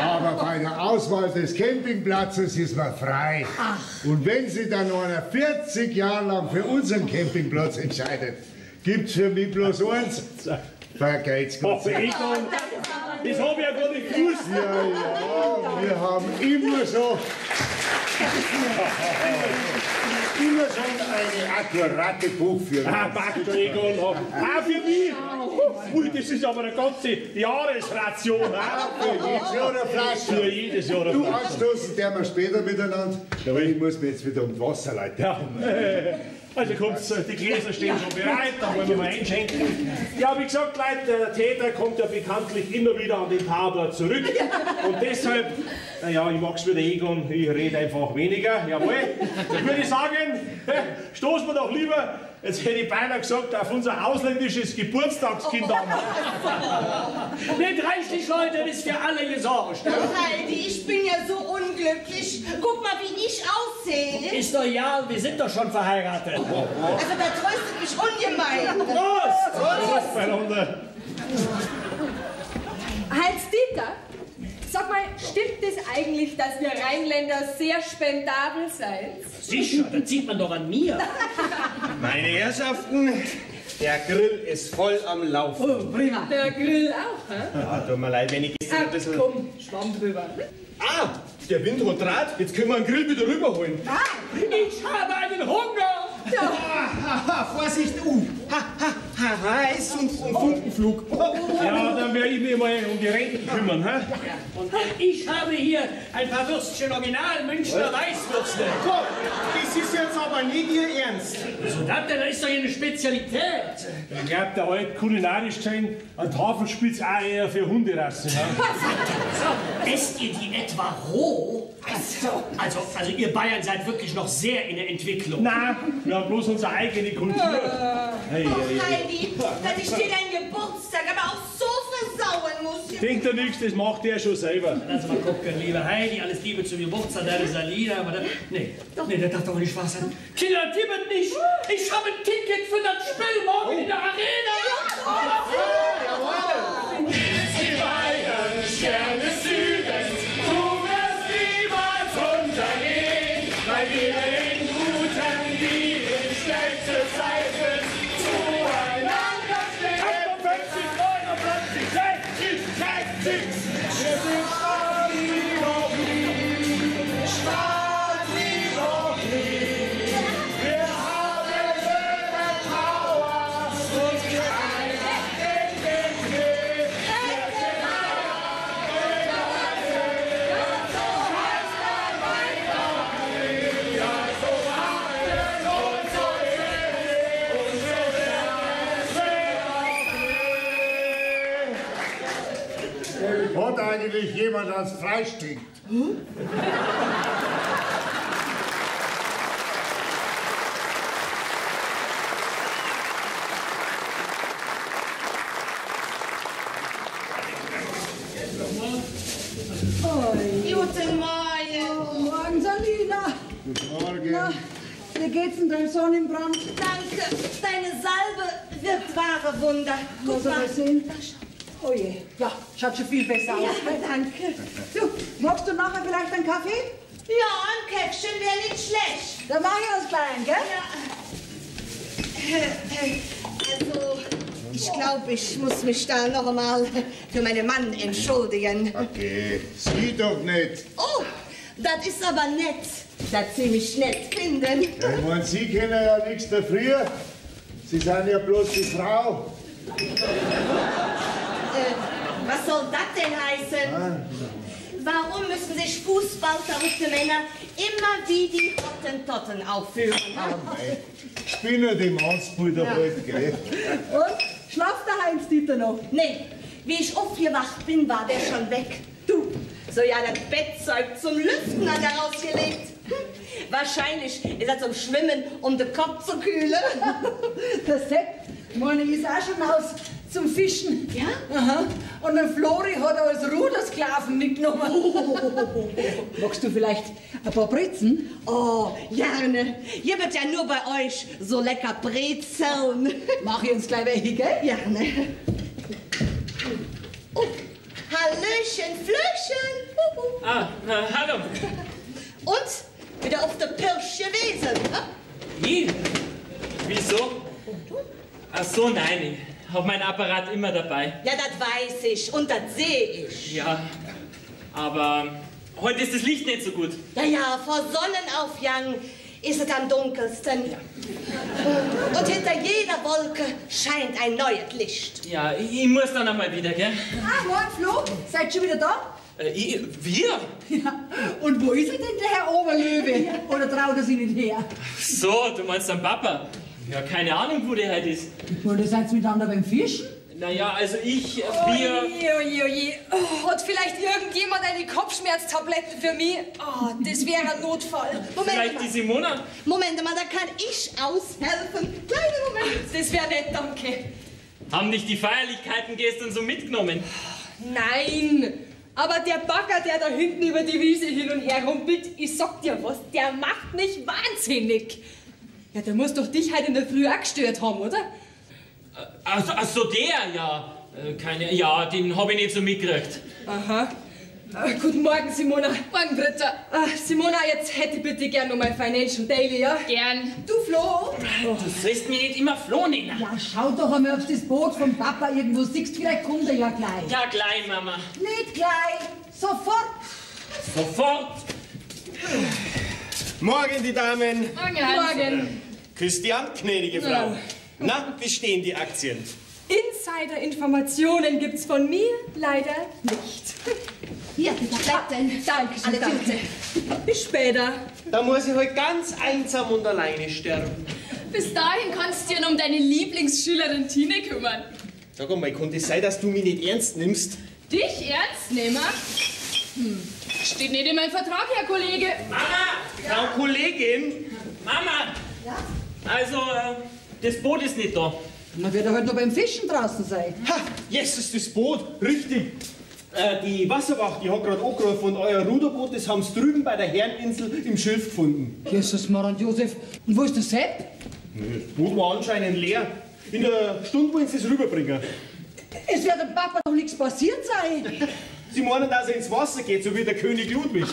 Aber bei der Auswahl des Campingplatzes ist man frei. Und wenn sich dann einer 40 Jahre lang für unseren Campingplatz entscheidet, gibt's für mich bloß eins. Vergeht's Gott sei Dank. Das habe ich ja gar nicht gewusst. Ja, ja, wir haben immer so. [LAUGHS] Immer so eine akkurate Buchführung. Ah, Egon. Auch Ah, für mich. Ui, das ist aber eine ganze Jahresration. ah. Für jedes Jahr eine Flasche. Für jedes Jahr eine Du Flasche. anstoßen, der wir später miteinander. Ich muss mir jetzt wieder um die Wasserleiter Ja. [LAUGHS] Also kommt's, äh, die Gläser stehen schon bereit, da wollen wir mal einschenken. Ja, wie gesagt, Leute, der Täter kommt ja bekanntlich immer wieder an den Tatort zurück. Und deshalb, naja, ich mag's wie der Egon, ich rede einfach weniger, jawohl. Dann würde ich sagen, stoßen wir doch lieber, jetzt hätte ich beinahe gesagt, auf unser ausländisches Geburtstagskind an. [LAUGHS] Nicht reichlich, Leute, ist für alle gesorgt. Heidi, ich bin ja so unglücklich. Guck mal, wie ich aussehe. Ist doch ja, wir sind doch schon verheiratet. Also, da tröstet mich ungemein. Prost! Prost beieinander. Heinz-Dieter, sag mal, stimmt es eigentlich, dass wir Rheinländer sehr spendabel seid? Sicher, das sieht man doch an mir. Meine Herrschaften, der Grill ist voll am Laufen. Oh, prima. Der Grill auch, hä? Ja, tut mir leid, wenn ich gestern Ah, ein bisschen... komm, Schwamm drüber. Ah, der Wind hat Draht. Jetzt können wir den Grill wieder rüberholen. Ich habe einen Hunger! Haha, Vorsicht, uh, ha, ha, ha, heiß und, und Funkenflug. Ja, dann werde ich mich mal um die Renten kümmern. Hä? Und ich habe hier ein paar Würstchen Original Münchner Weißwürste. So, das ist jetzt aber nicht Ihr Ernst. So, das denn, das ist doch hier eine Spezialität. Ich glaube, der alte kulinarisch gesehen, ein Tafelspitz auch eher für Hunderassen. So, esst ihr die etwa roh? Also, also, also ihr Bayern seid wirklich noch sehr in der Entwicklung. Nein, wir haben bloß unsere eigene Kultur. Hey, Oh, hey, hey. Heidi, dass ich dir deinen Geburtstag aber auch so versauen muss. Denkt er nichts, das macht er schon selber. Lass mal gucken, liebe Heidi, alles Liebe zum Geburtstag deiner Salina. Aber das, nee, nee, das darf doch nicht wahr sein. Kinder, tippet nicht! Ich habe ein Ticket für das Spiel morgen in der Arena! Die Bayern, Sterne Südens, Eigentlich jemand ans Freistieg? Guten Morgen. Morgen, Salina. Guten Morgen. Na, wie geht's denn deinem Sonnenbrand? Danke. Deine Salbe wirkt wahre Wunder. Guck mal. mal sehen. Oh je, ja, schaut schon viel besser aus. Ja, danke. Du, magst du nachher vielleicht einen Kaffee? Ja, ein Käffchen wäre nicht schlecht. Dann mach ich uns klein, gell? Also, ich glaube, ich muss mich da noch einmal für meinen Mann entschuldigen. Okay, sie doch nicht. Oh, das ist aber nett, dass Sie mich nett finden. Ja, ich meine, Sie kennen ja nichts dafür. Sie sind ja bloß die Frau. Was soll das denn heißen? Warum müssen sich Fußballverrückte Männer immer wie die Hottentotten aufführen? Ich bin nur die Mannsbrüder Ja. heute, gell? Und? Schlaft der Heinz-Dieter noch? Nee, wie ich aufgewacht bin, war der schon weg. Du, so ja das Bettzeug zum Lüften hat er rausgelegt. Hm, Wahrscheinlich ist er zum Schwimmen, um den Kopf zu kühlen. [LAUGHS] Der Sepp, meine ist auch schon aus zum Fischen. Ja? Aha. Und der Flori hat er als Rudersklaven mitgenommen. [LAUGHS] Magst du vielleicht ein paar Brezen? Oh, gerne. Hier wird ja nur bei euch so lecker Brezeln. [LAUGHS] Mach ich uns gleich welche, gell? Gerne. Oh, Hallöchen, Flöchen. Ah, äh, hallo. Und? Wieder auf der Pirsch gewesen. ha? Wie? Wieso? Ach so, nein. Ich hab meinen Apparat immer dabei. Ja, das weiß ich und das sehe ich. Ja, aber heute ist das Licht nicht so gut. Ja, ja, vor Sonnenaufgang ist es am dunkelsten. Und hinter jeder Wolke scheint ein neues Licht. Ja, ich, ich muss dann einmal wieder, gell? Ah, morgen Flo, seid schon wieder da? Äh, ich, wir? Ja. Und wo ist er denn, der Herr Oberlöwe? Oder traut er sich nicht her? So, du meinst dein Papa? Ja, keine Ahnung, wo der heute ist. Seid ihr miteinander beim Fischen? Naja, also ich, äh, wir... Oje, oje, oje. Oh, hat vielleicht irgendjemand eine Kopfschmerztablette für mich? Oh, das wäre ein Notfall. Vielleicht die Simona? Moment mal, da kann ich aushelfen. Kleinen Moment. Das wäre nett, danke. Haben dich die Feierlichkeiten gestern so mitgenommen? Nein, aber der Bagger, der da hinten über die Wiese hin und her rumpelt, ich sag dir was, der macht mich wahnsinnig. Ja, der muss doch dich heute in der Früh auch gestört haben, oder? Ach, so- ach so, der, ja. Äh, Keine, ja, den hab ich nicht so mitgekriegt. Aha. Äh, guten Morgen, Simona. Morgen, Britta. Äh, Simona, jetzt hätte ich bitte gern noch mal Financial Daily, ja? Gern. Du, Flo? Du sollst mir nicht immer Flo nennen. Ja, schau doch einmal, ob das Boot vom Papa irgendwo siehst. Vielleicht kommt er ja gleich. Ja, gleich, Mama. Nicht gleich, sofort. Sofort. Morgen, die Damen. Morgen. Christian, gnädige Frau. Ja. Na, wie stehen die Aktien? Insider-Informationen gibt's von mir leider nicht. Hier, Tabletten. Dankeschön, Alle danke. Tüte. Bis später. Da muss ich halt ganz einsam und alleine sterben. Bis dahin kannst du dich um deine Lieblingsschülerin Tine kümmern. Sag einmal, konnte es sein, dass du mich nicht ernst nimmst? Dich ernst nehmen? Hm. Steht nicht in meinem Vertrag, Herr Kollege. Mama! Frau Kollegin! Mama! Also, äh, das Boot ist nicht da. Na, wird er heute noch beim Fischen draußen sein. Ha, Jesus, das Boot, richtig. Äh, die Wasserwacht, die hat gerade angerufen und euer Ruderboot, das haben sie drüben bei der Herreninsel im Schilf gefunden. Jesus, Marant Josef. Und wo ist der Sepp? Das Boot war anscheinend leer. In der Stunde wollen sie es rüberbringen. Es wird dem Papa doch nichts passiert sein. [LAUGHS] Sie meinen, dass er ins Wasser geht, so wie der König Ludwig.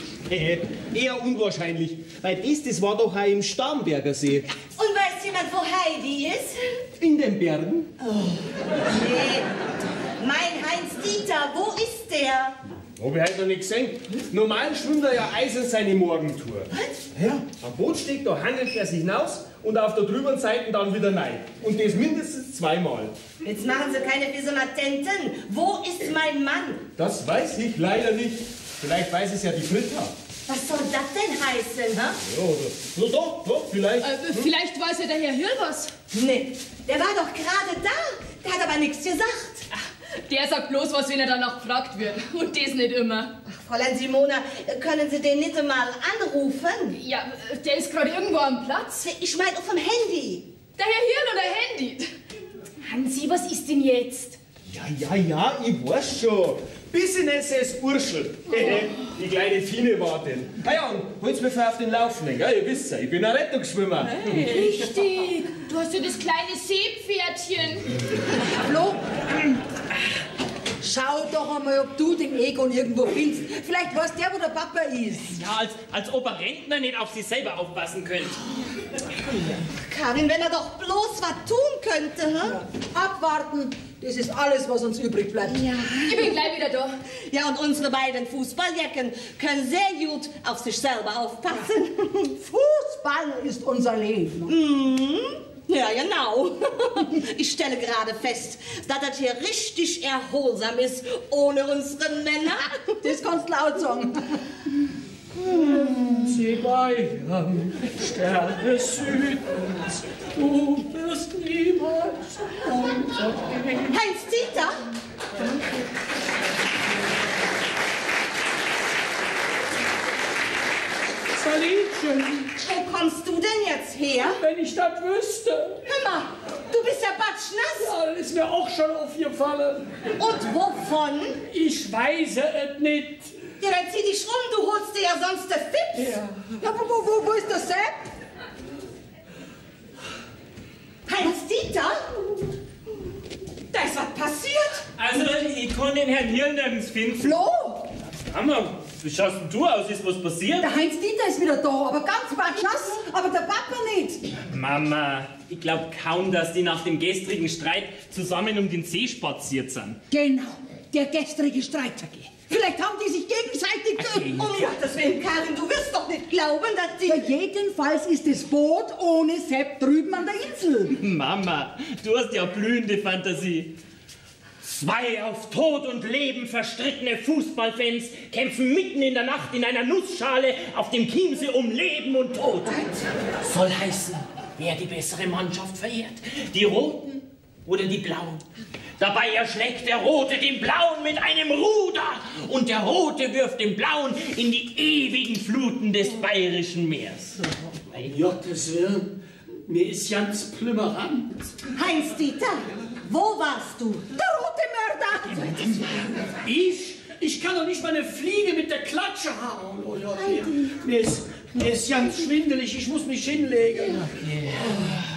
Eher unwahrscheinlich, weil das, das war doch auch im Starnberger See. Und weiß jemand, wo Heidi ist? In den Bergen? Nee. Mein Heinz-Dieter, wo ist der? Hab ich heute noch nicht gesehen. Normal schwimmt er ja eisern seine Morgentour. Was? Ja, am Boot steht, da handelt er sich hinaus und auf der drüberen Seite dann wieder rein. Und das mindestens zweimal. Jetzt machen Sie keine Visomatenten. Wo ist mein Mann? Das weiß ich leider nicht. Vielleicht weiß es ja die Britta. Was soll das denn heißen, hä? Ja, oder? Na doch, doch, vielleicht. Äh, vielleicht weiß ja der Herr Hill was. Nee, der war doch gerade da. Der hat aber nichts gesagt. Der sagt bloß was, wenn er danach gefragt wird. Und das nicht immer. Fräulein Simona, können Sie den nicht mal anrufen? Ja, der ist gerade irgendwo am Platz. Ich meine auf dem Handy. Der Herr Hill oder Handy? Hansi, was ist denn jetzt? Ja, ja, ja, ich weiß schon. Business ist Urschel. Die kleine Fine wartet. Ah ja, und holt's mich auf den Laufenden. Ja, ihr wisst ja, ich bin ein Rettungsschwimmer. Richtig. Du hast ja das kleine Seepferdchen. Flo, schau doch einmal, ob du den Egon irgendwo findest. Vielleicht weiß der, wo der Papa ist. Ja, als, als ob er Rentner nicht auf sich selber aufpassen könnte. Karin, wenn er doch bloß was tun könnte, hä? Abwarten, das ist alles, was uns übrig bleibt. Ja. Ich bin gleich wieder da. Ja, und unsere beiden Fußballjacken können sehr gut auf sich selber aufpassen. Fußball ist unser Leben. Mhm. Ja, genau. [LAUGHS] Ich stelle gerade fest, dass das hier richtig erholsam ist ohne unsere Männer. [LAUGHS] Das kannst du laut sagen. Sie Bayern, Sterne Südens, du wirst niemals untergehen. Heinz Dieter? Berlinchen. Wo kommst du denn jetzt her? Wenn ich das wüsste. Hör mal, du bist ja batschnass. Ja, das ist mir auch schon aufgefallen. Und wovon? Ich weiß es nicht. Ja, dann zieh dich rum, du holst dir ja sonst der Fips. Ja. Ja, wo, wo, wo, wo ist der Sepp? Heinz-Dieter? Da ist was passiert. Also, ich kann den Herrn hier nirgends finden. Flo? Hammer, wie schaust denn du aus? Ist was passiert? Der Heinz-Dieter ist wieder da, aber ganz batschnass, aber der Papa nicht. Mama, ich glaube kaum, dass die nach dem gestrigen Streit zusammen um den See spaziert sind. Genau, der gestrige Streitvergeh. Vielleicht haben die sich gegenseitig... Um Gottes Willen, Karin, du wirst doch nicht glauben, dass die... Ja, jedenfalls ist das Boot ohne Sepp drüben an der Insel. [LAUGHS] Mama, du hast ja blühende Fantasie. Zwei auf Tod und Leben verstrickene Fußballfans kämpfen mitten in der Nacht in einer Nussschale auf dem Chiemsee um Leben und Tod. Soll heißen, wer die bessere Mannschaft verehrt. Die Roten oder die Blauen. Dabei erschlägt der Rote den Blauen mit einem Ruder und der Rote wirft den Blauen in die ewigen Fluten des bayerischen Meers. Mein Gottes Willen, mir ist ganz plümmerant. Heinz-Dieter, wo warst du? Der rote Mörder! Ich? Ich kann doch nicht mal eine Fliege mit der Klatsche hauen. Oh Gott, mir, mir, ist, mir ist ganz schwindelig, ich muss mich hinlegen.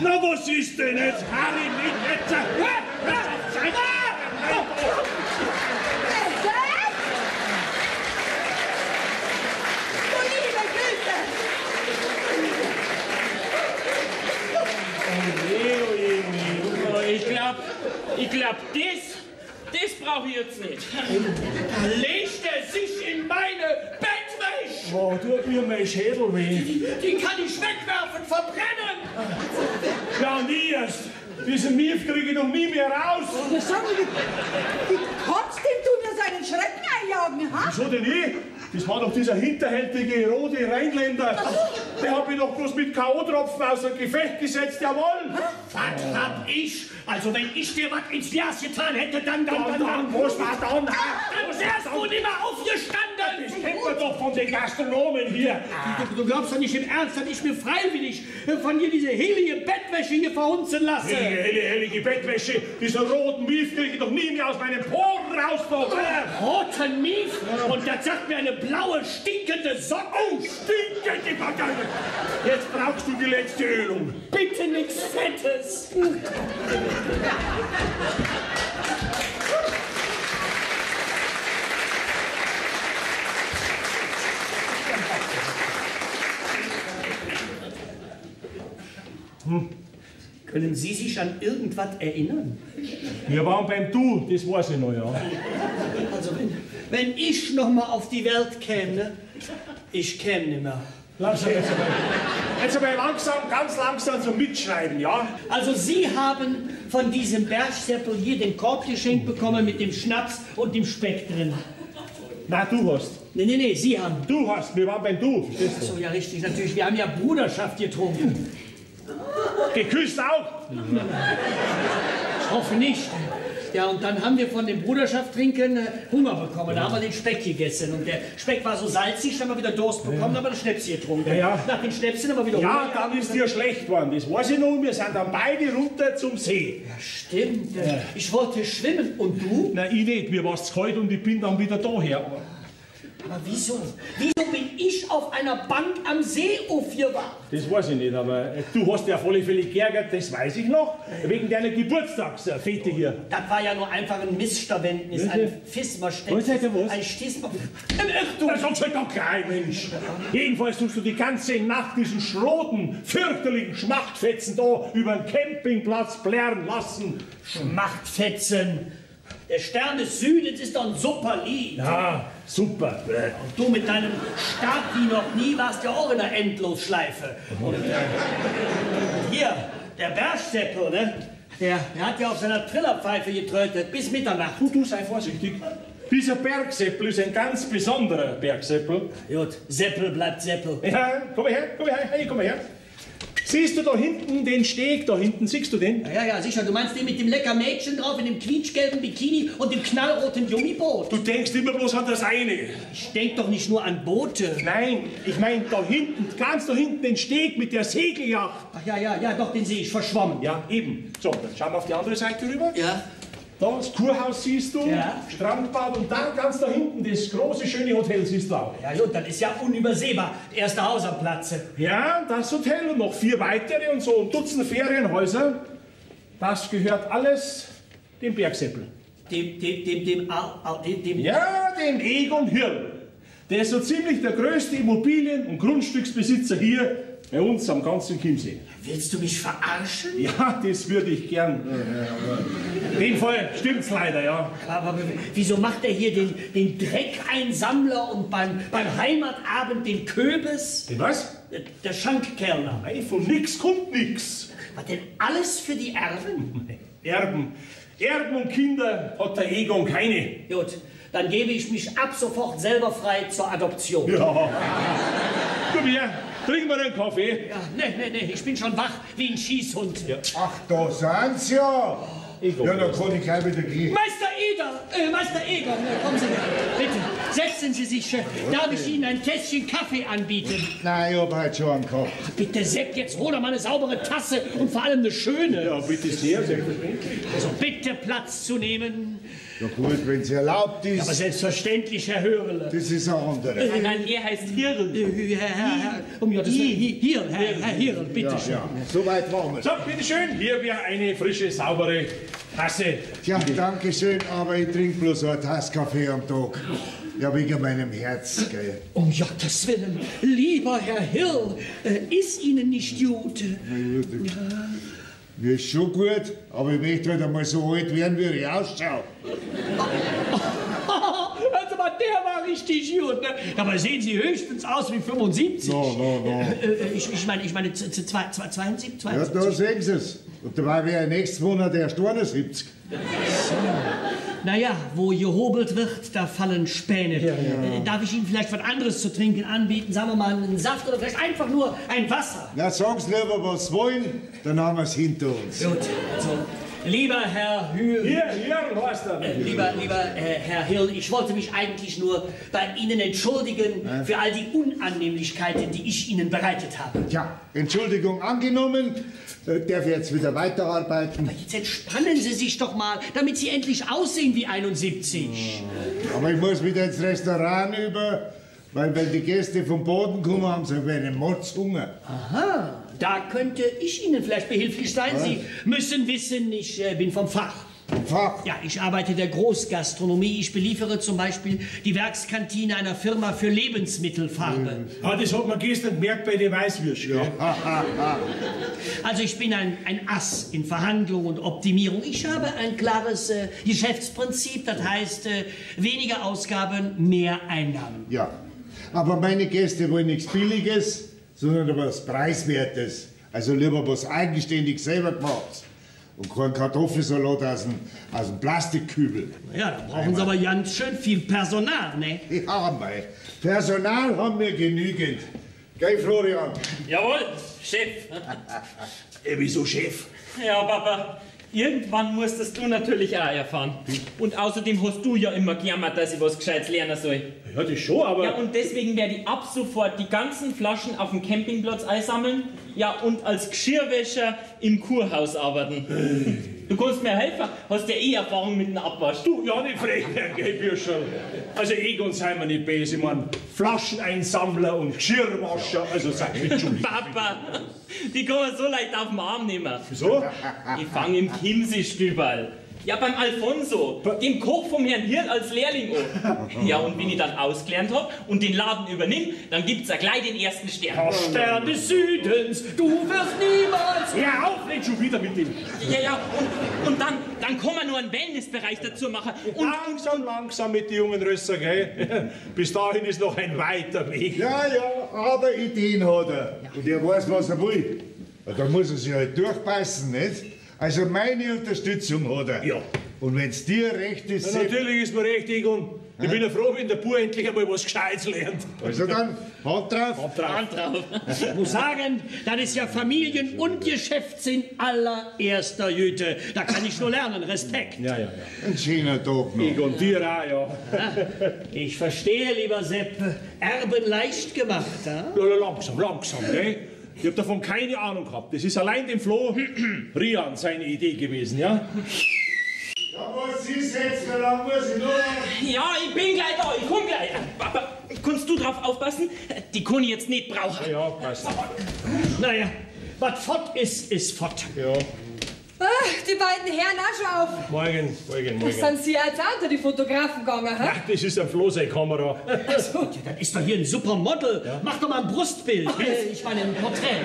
Na, was ist denn jetzt, Harry, nicht jetzt? Ah, ah! Oh, Ich glaub, ich glaub, das, das brauche ich jetzt nicht. Da legt er sich in meine Bettwäsche. Oh, tut mir mein Schädel weh. Die kann ich wegwerfen, verbrennen. Ja, und ich erst. Diesen Mief kriege ich noch nie mehr raus. Ja, sag mal, wie, wie kannst denn du mir seinen Schrecken einjagen, ha? Wieso denn ich? Das war doch dieser hinterhältige rote Rheinländer. Der hat mich doch bloß mit K.O.-Tropfen außer Gefecht gesetzt, jawohl. Was hab ich? Also wenn ich dir was ins Glas getan hätte, dann, dann, dann, dann. was war dann? Dann wärst du nimmer aufgestanden. Doch von den Gastronomen hier. Du, du glaubst doch nicht im Ernst, dass ich mir freiwillig äh, von dir diese heilige Bettwäsche hier verhunzen lasse. Die helle, hellige Bettwäsche, diesen roten Mief kriege ich doch nie mehr aus meinen Poren raus. Doch. Roten Mief? Und das sagt mir eine blaue, stinkende Socke. Oh, stinkende Bagage. Jetzt brauchst du die letzte Ölung. Bitte nichts Fettes. [LAUGHS] Können Sie sich an irgendwas erinnern? Wir waren beim Du, das weiß ich noch, ja. Also wenn, wenn ich noch mal auf die Welt käme, ich käme nicht mehr. Langsam jetzt aber. Jetzt aber langsam, ganz langsam zum Mitschreiben, ja? Also Sie haben von diesem Bergseppel hier den Korb geschenkt bekommen mit dem Schnaps und dem Speck drin. Na, du hast. Nee, nee, nee, Sie haben. Du hast, wir waren beim Du, Ach so, ja richtig, natürlich. Wir haben ja Bruderschaft getrunken. Geküsst auch. Ich hoffe nicht. Ja, und dann haben wir von dem Bruderschaft trinken äh, Hunger bekommen. Da haben wir den Speck gegessen. Und der Speck war so salzig, dann haben wir wieder Durst bekommen, haben wir das Schnäpschen getrunken. Ja, ja. Nach dem Schnäpschen haben wir wieder Ja, Hunger dann ist dir schlecht worden, das weiß ich noch. Wir sind dann beide runter zum See. Stimmt. äh, Ich wollte schwimmen. Und du? Na, ich nicht, mir war's zu kalt und ich bin dann wieder daher. Aber wieso? Wieso bin ich auf einer Bank am See aufgewacht? Das weiß ich nicht, aber äh, du hast ja auf alle Fälle geärgert, das weiß ich noch. Wegen deiner Geburtstagsfete hier. Das war ja nur einfach ein Missverständnis, ein er was? Ein Stismer. Du sagst halt doch klein, Mensch. Jedenfalls tust du die ganze Nacht diesen schroten, fürchterlichen Schmachtfetzen da über den Campingplatz blären lassen. Schmachtfetzen. Der Stern des Südens ist ein super Lied. Ja, super. Und du mit deinem Stab wie noch nie warst ja auch in der Endlosschleife. Und äh, hier, der Bergseppel, ne? Der, der hat ja auf seiner Trillerpfeife getrötet bis Mitternacht. Du, du sei vorsichtig. Dieser Bergseppel ist ein ganz besonderer Bergseppel. Gut, Seppel bleibt Seppel. Ja, komm her, komm her, hey, komm her. Siehst du da hinten den Steg, da hinten, siehst du den? Ja, ja, ja, sicher. Du meinst den mit dem lecker Mädchen drauf, in dem quietschgelben Bikini und dem knallroten Gummiboot. Du denkst immer bloß an das eine. Ich denk doch nicht nur an Boote. Nein, ich meine da hinten, ganz da hinten den Steg mit der Segelyacht. Ach ja, ja, ja, doch, den sehe ich, verschwommen. Ja, eben. So, dann schauen wir auf die andere Seite rüber. Ja. Da das Kurhaus siehst du, Ja. Strandbad und dann ganz da hinten das große, schöne Hotel siehst du auch. Ja gut, das ist ja unübersehbar. Erste Haus am Platze. Ja, das Hotel und noch vier weitere und so ein Dutzend Ferienhäuser. Das gehört alles dem Bergseppel. Dem, dem, dem, dem, Au- dem, dem Ja, dem Egon Hirn. Der ist so ziemlich der größte Immobilien- und Grundstücksbesitzer hier bei uns am ganzen Chiemsee. Willst du mich verarschen? Ja, das würde ich gern. In dem Fall stimmt's leider, ja. Aber wieso macht er hier den, den Dreckeinsammler und beim, beim Heimatabend den Köbes? Den was? Der Schankkellner. Nein, von nix kommt nix. Was denn alles für die Erben? [LAUGHS] Erben. Erben und Kinder hat der Egon keine. Gut, dann gebe ich mich ab sofort selber frei zur Adoption. Ja. Komm her, trink mal einen Kaffee. Ja, nee, nee, nee, ich bin schon wach wie ein Schießhund. Ach, da sind's ja. Egon. Ja, dann kann ich gleich wieder gehen. Meister Eder, äh, Meister Eger, na, kommen Sie her. Bitte, setzen Sie sich, Chef. Darf ich Ihnen ein Tässchen Kaffee anbieten? Nein, ich hab heute schon einen gehabt. Bitte, Sepp, jetzt hol doch mal eine saubere Tasse und vor allem eine schöne. Ja, bitte sehr, selbstverständlich. Also bitte Platz zu nehmen. Ja gut, wenn's erlaubt Aber ist, selbstverständlich, Herr Hörle. das ist ein anderer. Nein, nein, er heißt Hirn. Äh, Herr, Herr, Herr, um Gottes Willen, hier, hier, Herr, Herr Hirl, bitte Ja, schön. ja, so weit machen wir's. So, bitteschön, hier wäre eine frische, saubere Tasse. Tja, danke schön, aber ich trinke bloß eine Tasse Kaffee am Tag. Ja, wegen meinem Herz, gell. Um Gottes Willen, lieber Herr Hirl, äh, ist Ihnen nicht gut? Mir ist schon gut, aber ich möchte halt einmal so alt werden, wie ich ausschaue. [LAUGHS] Also mal, der war richtig gut. Ne? Dabei sehen Sie höchstens aus wie 75. No, no, no. Äh, äh, ich, ich meine, ich meine, z- z- zwei- zwei- 72, Ja, da 72. sehen Sie es. Und dabei wäre nächstes Monat erst 71. Naja, wo gehobelt wird, da fallen Späne. Äh, darf ich Ihnen vielleicht was anderes zu trinken anbieten? Sagen wir mal einen Saft oder vielleicht einfach nur ein Wasser? Na, sagen Sie lieber, was Sie wollen, dann haben wir es hinter uns. Gut, also, lieber Herr Hühl. Hier, hier, er. Äh, Lieber, lieber äh, Herr Hill, ich wollte mich eigentlich nur bei Ihnen entschuldigen für all die Unannehmlichkeiten, die ich Ihnen bereitet habe. Tja, Entschuldigung angenommen. Äh, Darf ich jetzt wieder weiterarbeiten? Jetzt entspannen Sie sich doch mal, damit Sie endlich aussehen wie 71. Aber ich muss wieder ins Restaurant über, weil wenn die Gäste vom Boden kommen, haben sie einen Mordshunger. Aha, da könnte ich Ihnen vielleicht behilflich sein. Sie müssen wissen, ich äh, bin vom Fach. Vom Fach. Ja, ich arbeite der Großgastronomie. Ich beliefere zum Beispiel die Werkskantine einer Firma für Lebensmittelfarbe. Ah, das hat man gestern gemerkt bei den Weißwürschen. gell? [LAUGHS] Also ich bin ein, ein Ass in Verhandlung und Optimierung. Ich habe ein klares äh, Geschäftsprinzip, das heißt äh, weniger Ausgaben, mehr Einnahmen. Ja. Aber meine Gäste wollen nichts Billiges, sondern was Preiswertes. Also lieber was eigenständig selber gemacht. Und kein Kartoffelsalat aus dem, aus dem Plastikkübel. Ja, da brauchen Sie aber ganz schön viel Personal, ne? [LAUGHS] Ja, mei. Personal haben wir genügend. Gell, Florian? Jawohl, Chef. [LAUGHS] Äh, wieso Chef? Ja, Papa, irgendwann musstest du natürlich auch erfahren. Und außerdem hast du ja immer gejammert, dass ich was Gescheites lernen soll. Ja, das schon, aber... Ja, und deswegen werde ich ab sofort die ganzen Flaschen auf dem Campingplatz einsammeln. Ja, und als Geschirrwäscher im Kurhaus arbeiten. Du kannst mir helfen, hast ja eh Erfahrung mit dem Abwasch. Du, ja, nicht frech gell, Bürscherl. Also Egon sei mir nicht böse, ich mein, Flascheneinsammler und Geschirrwascher, also seid nicht schuld. Papa, die kann man so leicht auf den Arm nehmen. Wieso? Ich fange im Chiemsee-Stüberl. Ja, beim Alfonso, dem Koch vom Herrn Hirt als Lehrling an. [LAUGHS] Ja, und wenn ich dann ausgelernt hab und den Laden übernimm, dann gibt's ja gleich den ersten Stern. Stern des Südens, du wirst niemals... Hör auf, nicht schon wieder mit dem. Ja, ja, und, und dann, dann kann man nur einen Wellnessbereich dazu machen. Und, Langsam, langsam mit den jungen Rösser, gell? [LAUGHS] Bis dahin ist noch ein weiter Weg. Ja, ja, aber Ideen hat er. Und er weiß, was er will. Und da muss er sich halt durchbeißen, nicht? Also meine Unterstützung hat er. Ja. Und wenn's dir recht ist, Sepp, natürlich ist mir recht, Egon. Ich bin ja froh, wenn der Bub endlich einmal was Gescheites lernt. also dann, Hand drauf. Hand drauf. Ich muss sagen, das ist ja Familien- und Geschäftssinn allererster Güte. Da kann ich nur lernen. Respekt. Ja, ja, ja. Ein schöner Tag noch. Egon, dir auch, ja. Ich verstehe, lieber Sepp. Erben leicht gemacht, ha? Ja, ja, langsam, langsam, gell? Ich hab davon keine Ahnung gehabt. Das ist allein dem Flo [CLEARS THROAT] Rian seine Idee gewesen, ja? Ja, was ist jetzt? Wie lange muss ich noch? Ja, ich bin gleich da, ich komm gleich. Aber kannst du drauf aufpassen? Die ich jetzt nicht brauchen. Ja, passt. Naja, was fort ist, ist fort. Ja, die beiden Herren auch schon auf. morgen, morgen, morgen. Sind Sie auch unter die Fotografen gegangen, hä? Ach, das ist ein Flo seine Kamera. Also, ja, das ist doch hier ein Supermodel. Mach doch mal ein Brustbild. Äh, Ich meine, ein Porträt.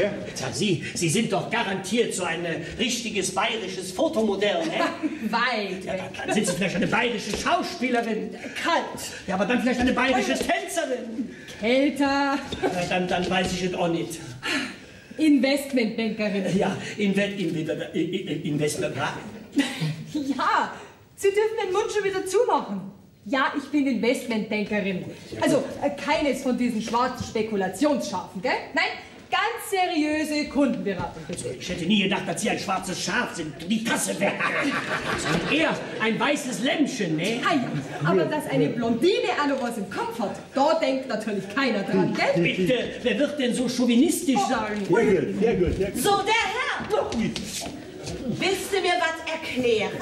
Ja. Tja, Sie, Sie sind doch garantiert so ein äh, richtiges bayerisches Fotomodell, ne? [LAUGHS] Weit Ja, dann, dann sind Sie vielleicht eine bayerische Schauspielerin. Kalt. Ja, aber dann vielleicht eine bayerische Tänzerin. Kälter. Ja, dann, dann weiß ich es auch nicht. Investmentbankerin. Ja, Inve Inve Investment. [LAUGHS] Ja, Sie dürfen den Mund schon wieder zumachen. Ja, ich bin Investmentbankerin. Also äh, keines von diesen schwarzen Spekulationsschafen, gell? Nein, ganz seriöse Kundenberatung. bitte. Ich hätte nie gedacht, dass Sie ein schwarzes Schaf sind. Die Tasse weg. Und er ein weißes Lämmchen, ne? Ah ja, aber dass eine Blondine noch was im Kopf hat, da denkt natürlich keiner dran, gell? Bitte, wer wird denn so chauvinistisch sein? Sehr gut, sehr gut, sehr gut. So, der Herr. Willst du mir was erklären?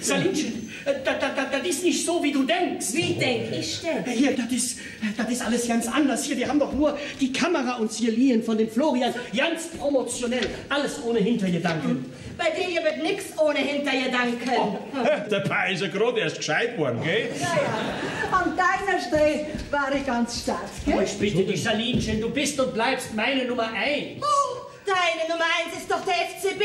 Salinchen, äh, das, ist nicht so, wie du denkst. Wie denk ich denn? Hier, das ist, das ist alles ganz anders. Hier, wir haben doch nur die Kamera uns hier liehen von dem Florian. Ganz promotionell. Alles ohne Hintergedanken. Bei dir hier wird nix ohne Hintergedanken. [LAUGHS] Der Pai ist ja gerade erst gescheit worden, gell? An deiner Stelle war ich ganz stark, Oh, gell? ich bitte dich, Salinchen, du bist und bleibst meine Nummer eins. Oh, deine Nummer eins ist doch der FCB.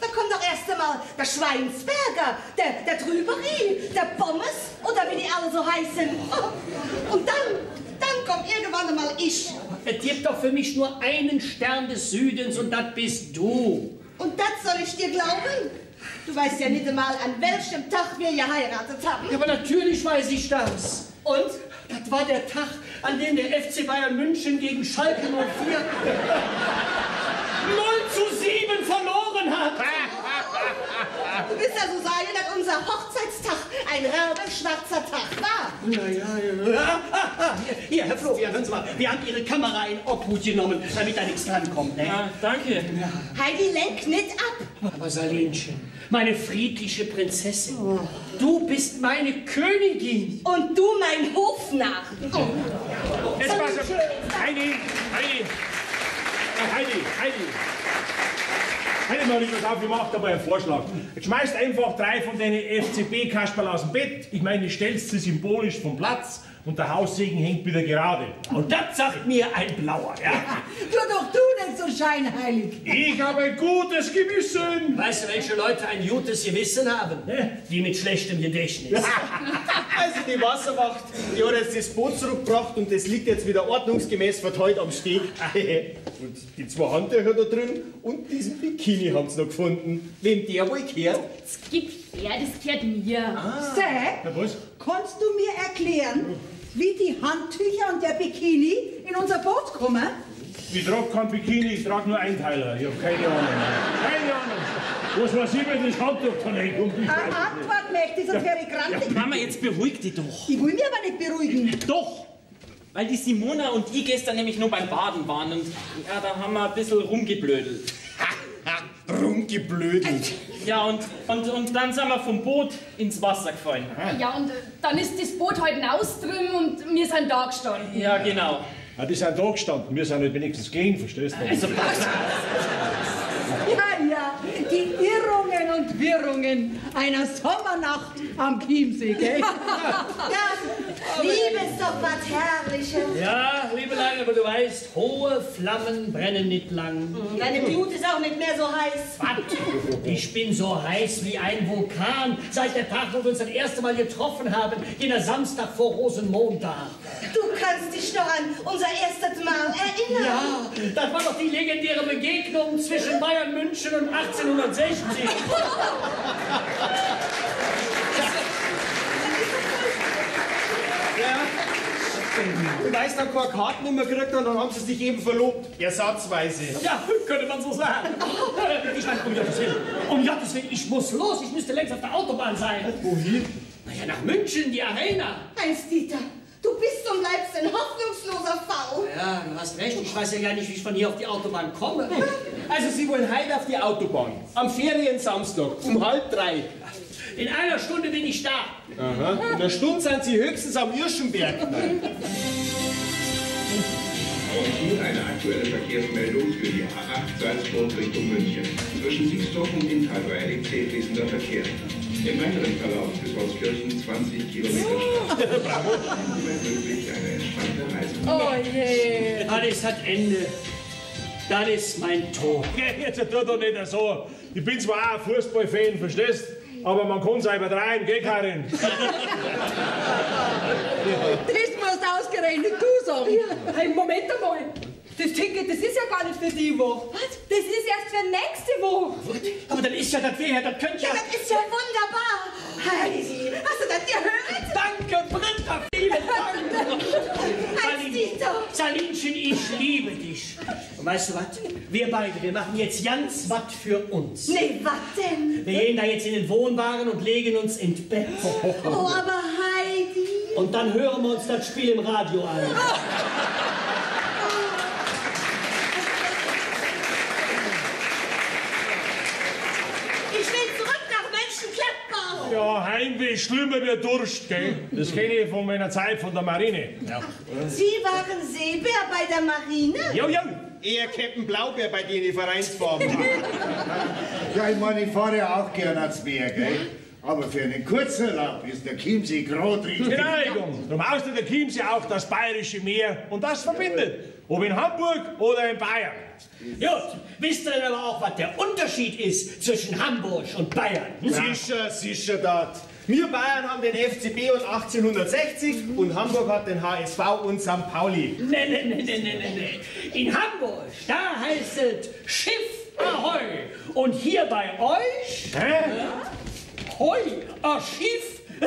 Da kommt doch erst einmal der Schweinsberger, der, der Trüberie, der Pommes oder wie die alle so heißen. [LAUGHS] Und dann, dann kommt irgendwann einmal ich. Es gibt doch für mich nur einen Stern des Südens und das bist du. Und das soll ich dir glauben? Du weißt ja nicht einmal, an welchem Tag wir geheiratet haben. Ja, aber natürlich weiß ich das. Und? Das war der Tag, an dem der FC Bayern München gegen Schalke 04 0 zu 7 verloren hat. Du bist ja so sagen, dass unser Hochzeitstag ein herber schwarzer Tag war. Ja, ja, ja. Ah, ah, hier, hier, Herr Florian, hören Sie mal. Wir haben Ihre Kamera in Obhut genommen, damit da nichts drankommt. Ne? Ah, danke. Heidi, lenk nicht ab. Aber Salinchen, meine friedliche Prinzessin, du bist meine Königin. Und du mein Hofnarr. Oh. Jetzt pass auf. Heidi, Heidi. Äh, Heidi, Heidi. Mal pass auf, ich mach da mal einen Vorschlag. Jetzt schmeißt einfach drei von den FCB-Kasperl aus dem Bett. Ich meine, stellst sie symbolisch vom Platz und der Haussegen hängt wieder gerade. Und das sagt mir ein Blauer, ja? Tu doch du nicht so scheinheilig. Ich habe ein gutes Gewissen. Weißt du, welche Leute ein gutes Gewissen haben? Die mit schlechtem Gedächtnis. [LAUGHS] Also die Wasserwacht, die hat jetzt das Boot zurückgebracht und das liegt jetzt wieder ordnungsgemäß verteilt am Steg. [LAUGHS] Und die zwei Handtücher da drin und diesen Bikini haben sie noch gefunden. Wem der wohl gehört? Es gibt ja, das gehört mir. Sepp, Na was? kannst du mir erklären, wie die Handtücher und der Bikini in unser Boot kommen? Ich trage kein Bikini, ich trage nur Einteiler. Ich habe keine Ahnung. Keine Ahnung. Was weiß ich, wenn das Handtuch da reinkommt? Eine. Antwort möchte ich, sonst wäre ich krank. Mama, jetzt beruhig dich doch. Ich will mich aber nicht beruhigen. Doch! Weil die Simona und ich gestern nämlich nur beim Baden waren und ja, da haben wir ein bisschen rumgeblödelt. Rumgeblödelt. Ja, und, und, und dann sind wir vom Boot ins Wasser gefallen. Ja, und äh, dann ist das Boot heute raus drüben und wir sind da gestanden. Ja, genau. Ja, die sind da gestanden, wir sind halt wenigstens gehen, verstehst du? Also, Ja, ja, die Irrungen und Wirrungen einer Sommernacht am Chiemsee, gell? [LAUGHS] Ja, Liebe ist doch was Herrliches. Ja, Liebelein, aber du weißt, hohe Flammen brennen nicht lang. Deine Blut ist auch nicht mehr so heiß. Was? Ich bin so heiß wie ein Vulkan, seit der Tag, wo wir uns das erste Mal getroffen haben, jener Samstag vor Rosenmontag. Du kannst dich noch an unser erstes Mal erinnern. Ja, das war doch die legendäre Begegnung zwischen Bayern München und 1860. Du weißt, dann keine Kartennummer gekriegt und dann haben sie sich eben verlobt. Ersatzweise. Ja, könnte man so sagen. Ich meine, um Gottes Willen, um Gottes Willen, ich muss los, ich müsste längst auf der Autobahn sein. Wohin? Naja, nach München, die Arena. Heinz-Dieter, du bist und bleibst ein hoffnungsloser Faul. Ja, du hast recht, ich weiß ja gar nicht, wie ich von hier auf die Autobahn komme. Also, Sie wollen heute auf die Autobahn. Am Feriensamstag um halb drei. In einer Stunde bin ich da. Aha. In einer Stunde sind Sie höchstens am Irschenberg. Und nun eine aktuelle Verkehrsmeldung für die A8 Salzburg Richtung München. Zwischen Siegstock und Inntal war LXC fließender Verkehr. Im weiteren Verlauf bis Holzkirchen 20 Kilometer Straße. Bravo. möglich eine entspannte Reise. Oh je. Alles hat Ende. Dann ist mein Tod. Ja, Jetzt tu doch nicht so. Ich bin zwar auch ein Fußballfan, verstehst? Aber man kann es auch übertreiben, gell, Karin? [LAUGHS] Das musst ausgerechnet du sagen. Hey, Moment einmal. Das Ticket, das ist ja gar nicht für die Woche. Was? Das ist erst für nächste Woche. Aber dann ist ja das wer, das könnte ja... Ja, das ist ja wunderbar. Heidi, hast du das gehört? Danke, Britta, vielen Dank. [LAUGHS] Heinz-Dieter. Salinchen, ich liebe dich. Und weißt du was? Wir beide, wir machen jetzt ganz was für uns. Nee, was denn? Wir gehen da jetzt in den Wohnwagen und legen uns ins Bett. Oh, aber Heidi. Und dann hören wir uns das Spiel im Radio an. Ich [LAUGHS] will zurück nach Mönchengladbach. Ja, Heimweh, schlimmer wie Durst, gell? Das kenne ich von meiner Zeit von der Marine. Ja, Sie waren Seebär bei der Marine? ja. ja. Eher Captain Blaubeer bei denen Vereinsfarben. [LAUGHS] Ja, ich meine, ich fahre ja auch gern ans Meer, gell? Aber für einen Kurzurlaub ist der Chiemsee gerade richtig. Beleidigung. Darum außer der Chiemsee auch das bayerische Meer und das verbindet. Ob in Hamburg oder in Bayern. Gut, wisst ihr denn aber auch, was der Unterschied ist zwischen Hamburg und Bayern? Hm? Sicher, sicher dat. Wir Bayern haben den FCB und 1860 und Hamburg hat den HSV und St. Pauli. Nee, nee, nee, nee, nee, nee, nee. In Hamburg, da heißt es Schiff Ahoi. Und hier bei euch, Hä? Hoi, a Schiff. [LAUGHS]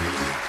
Musik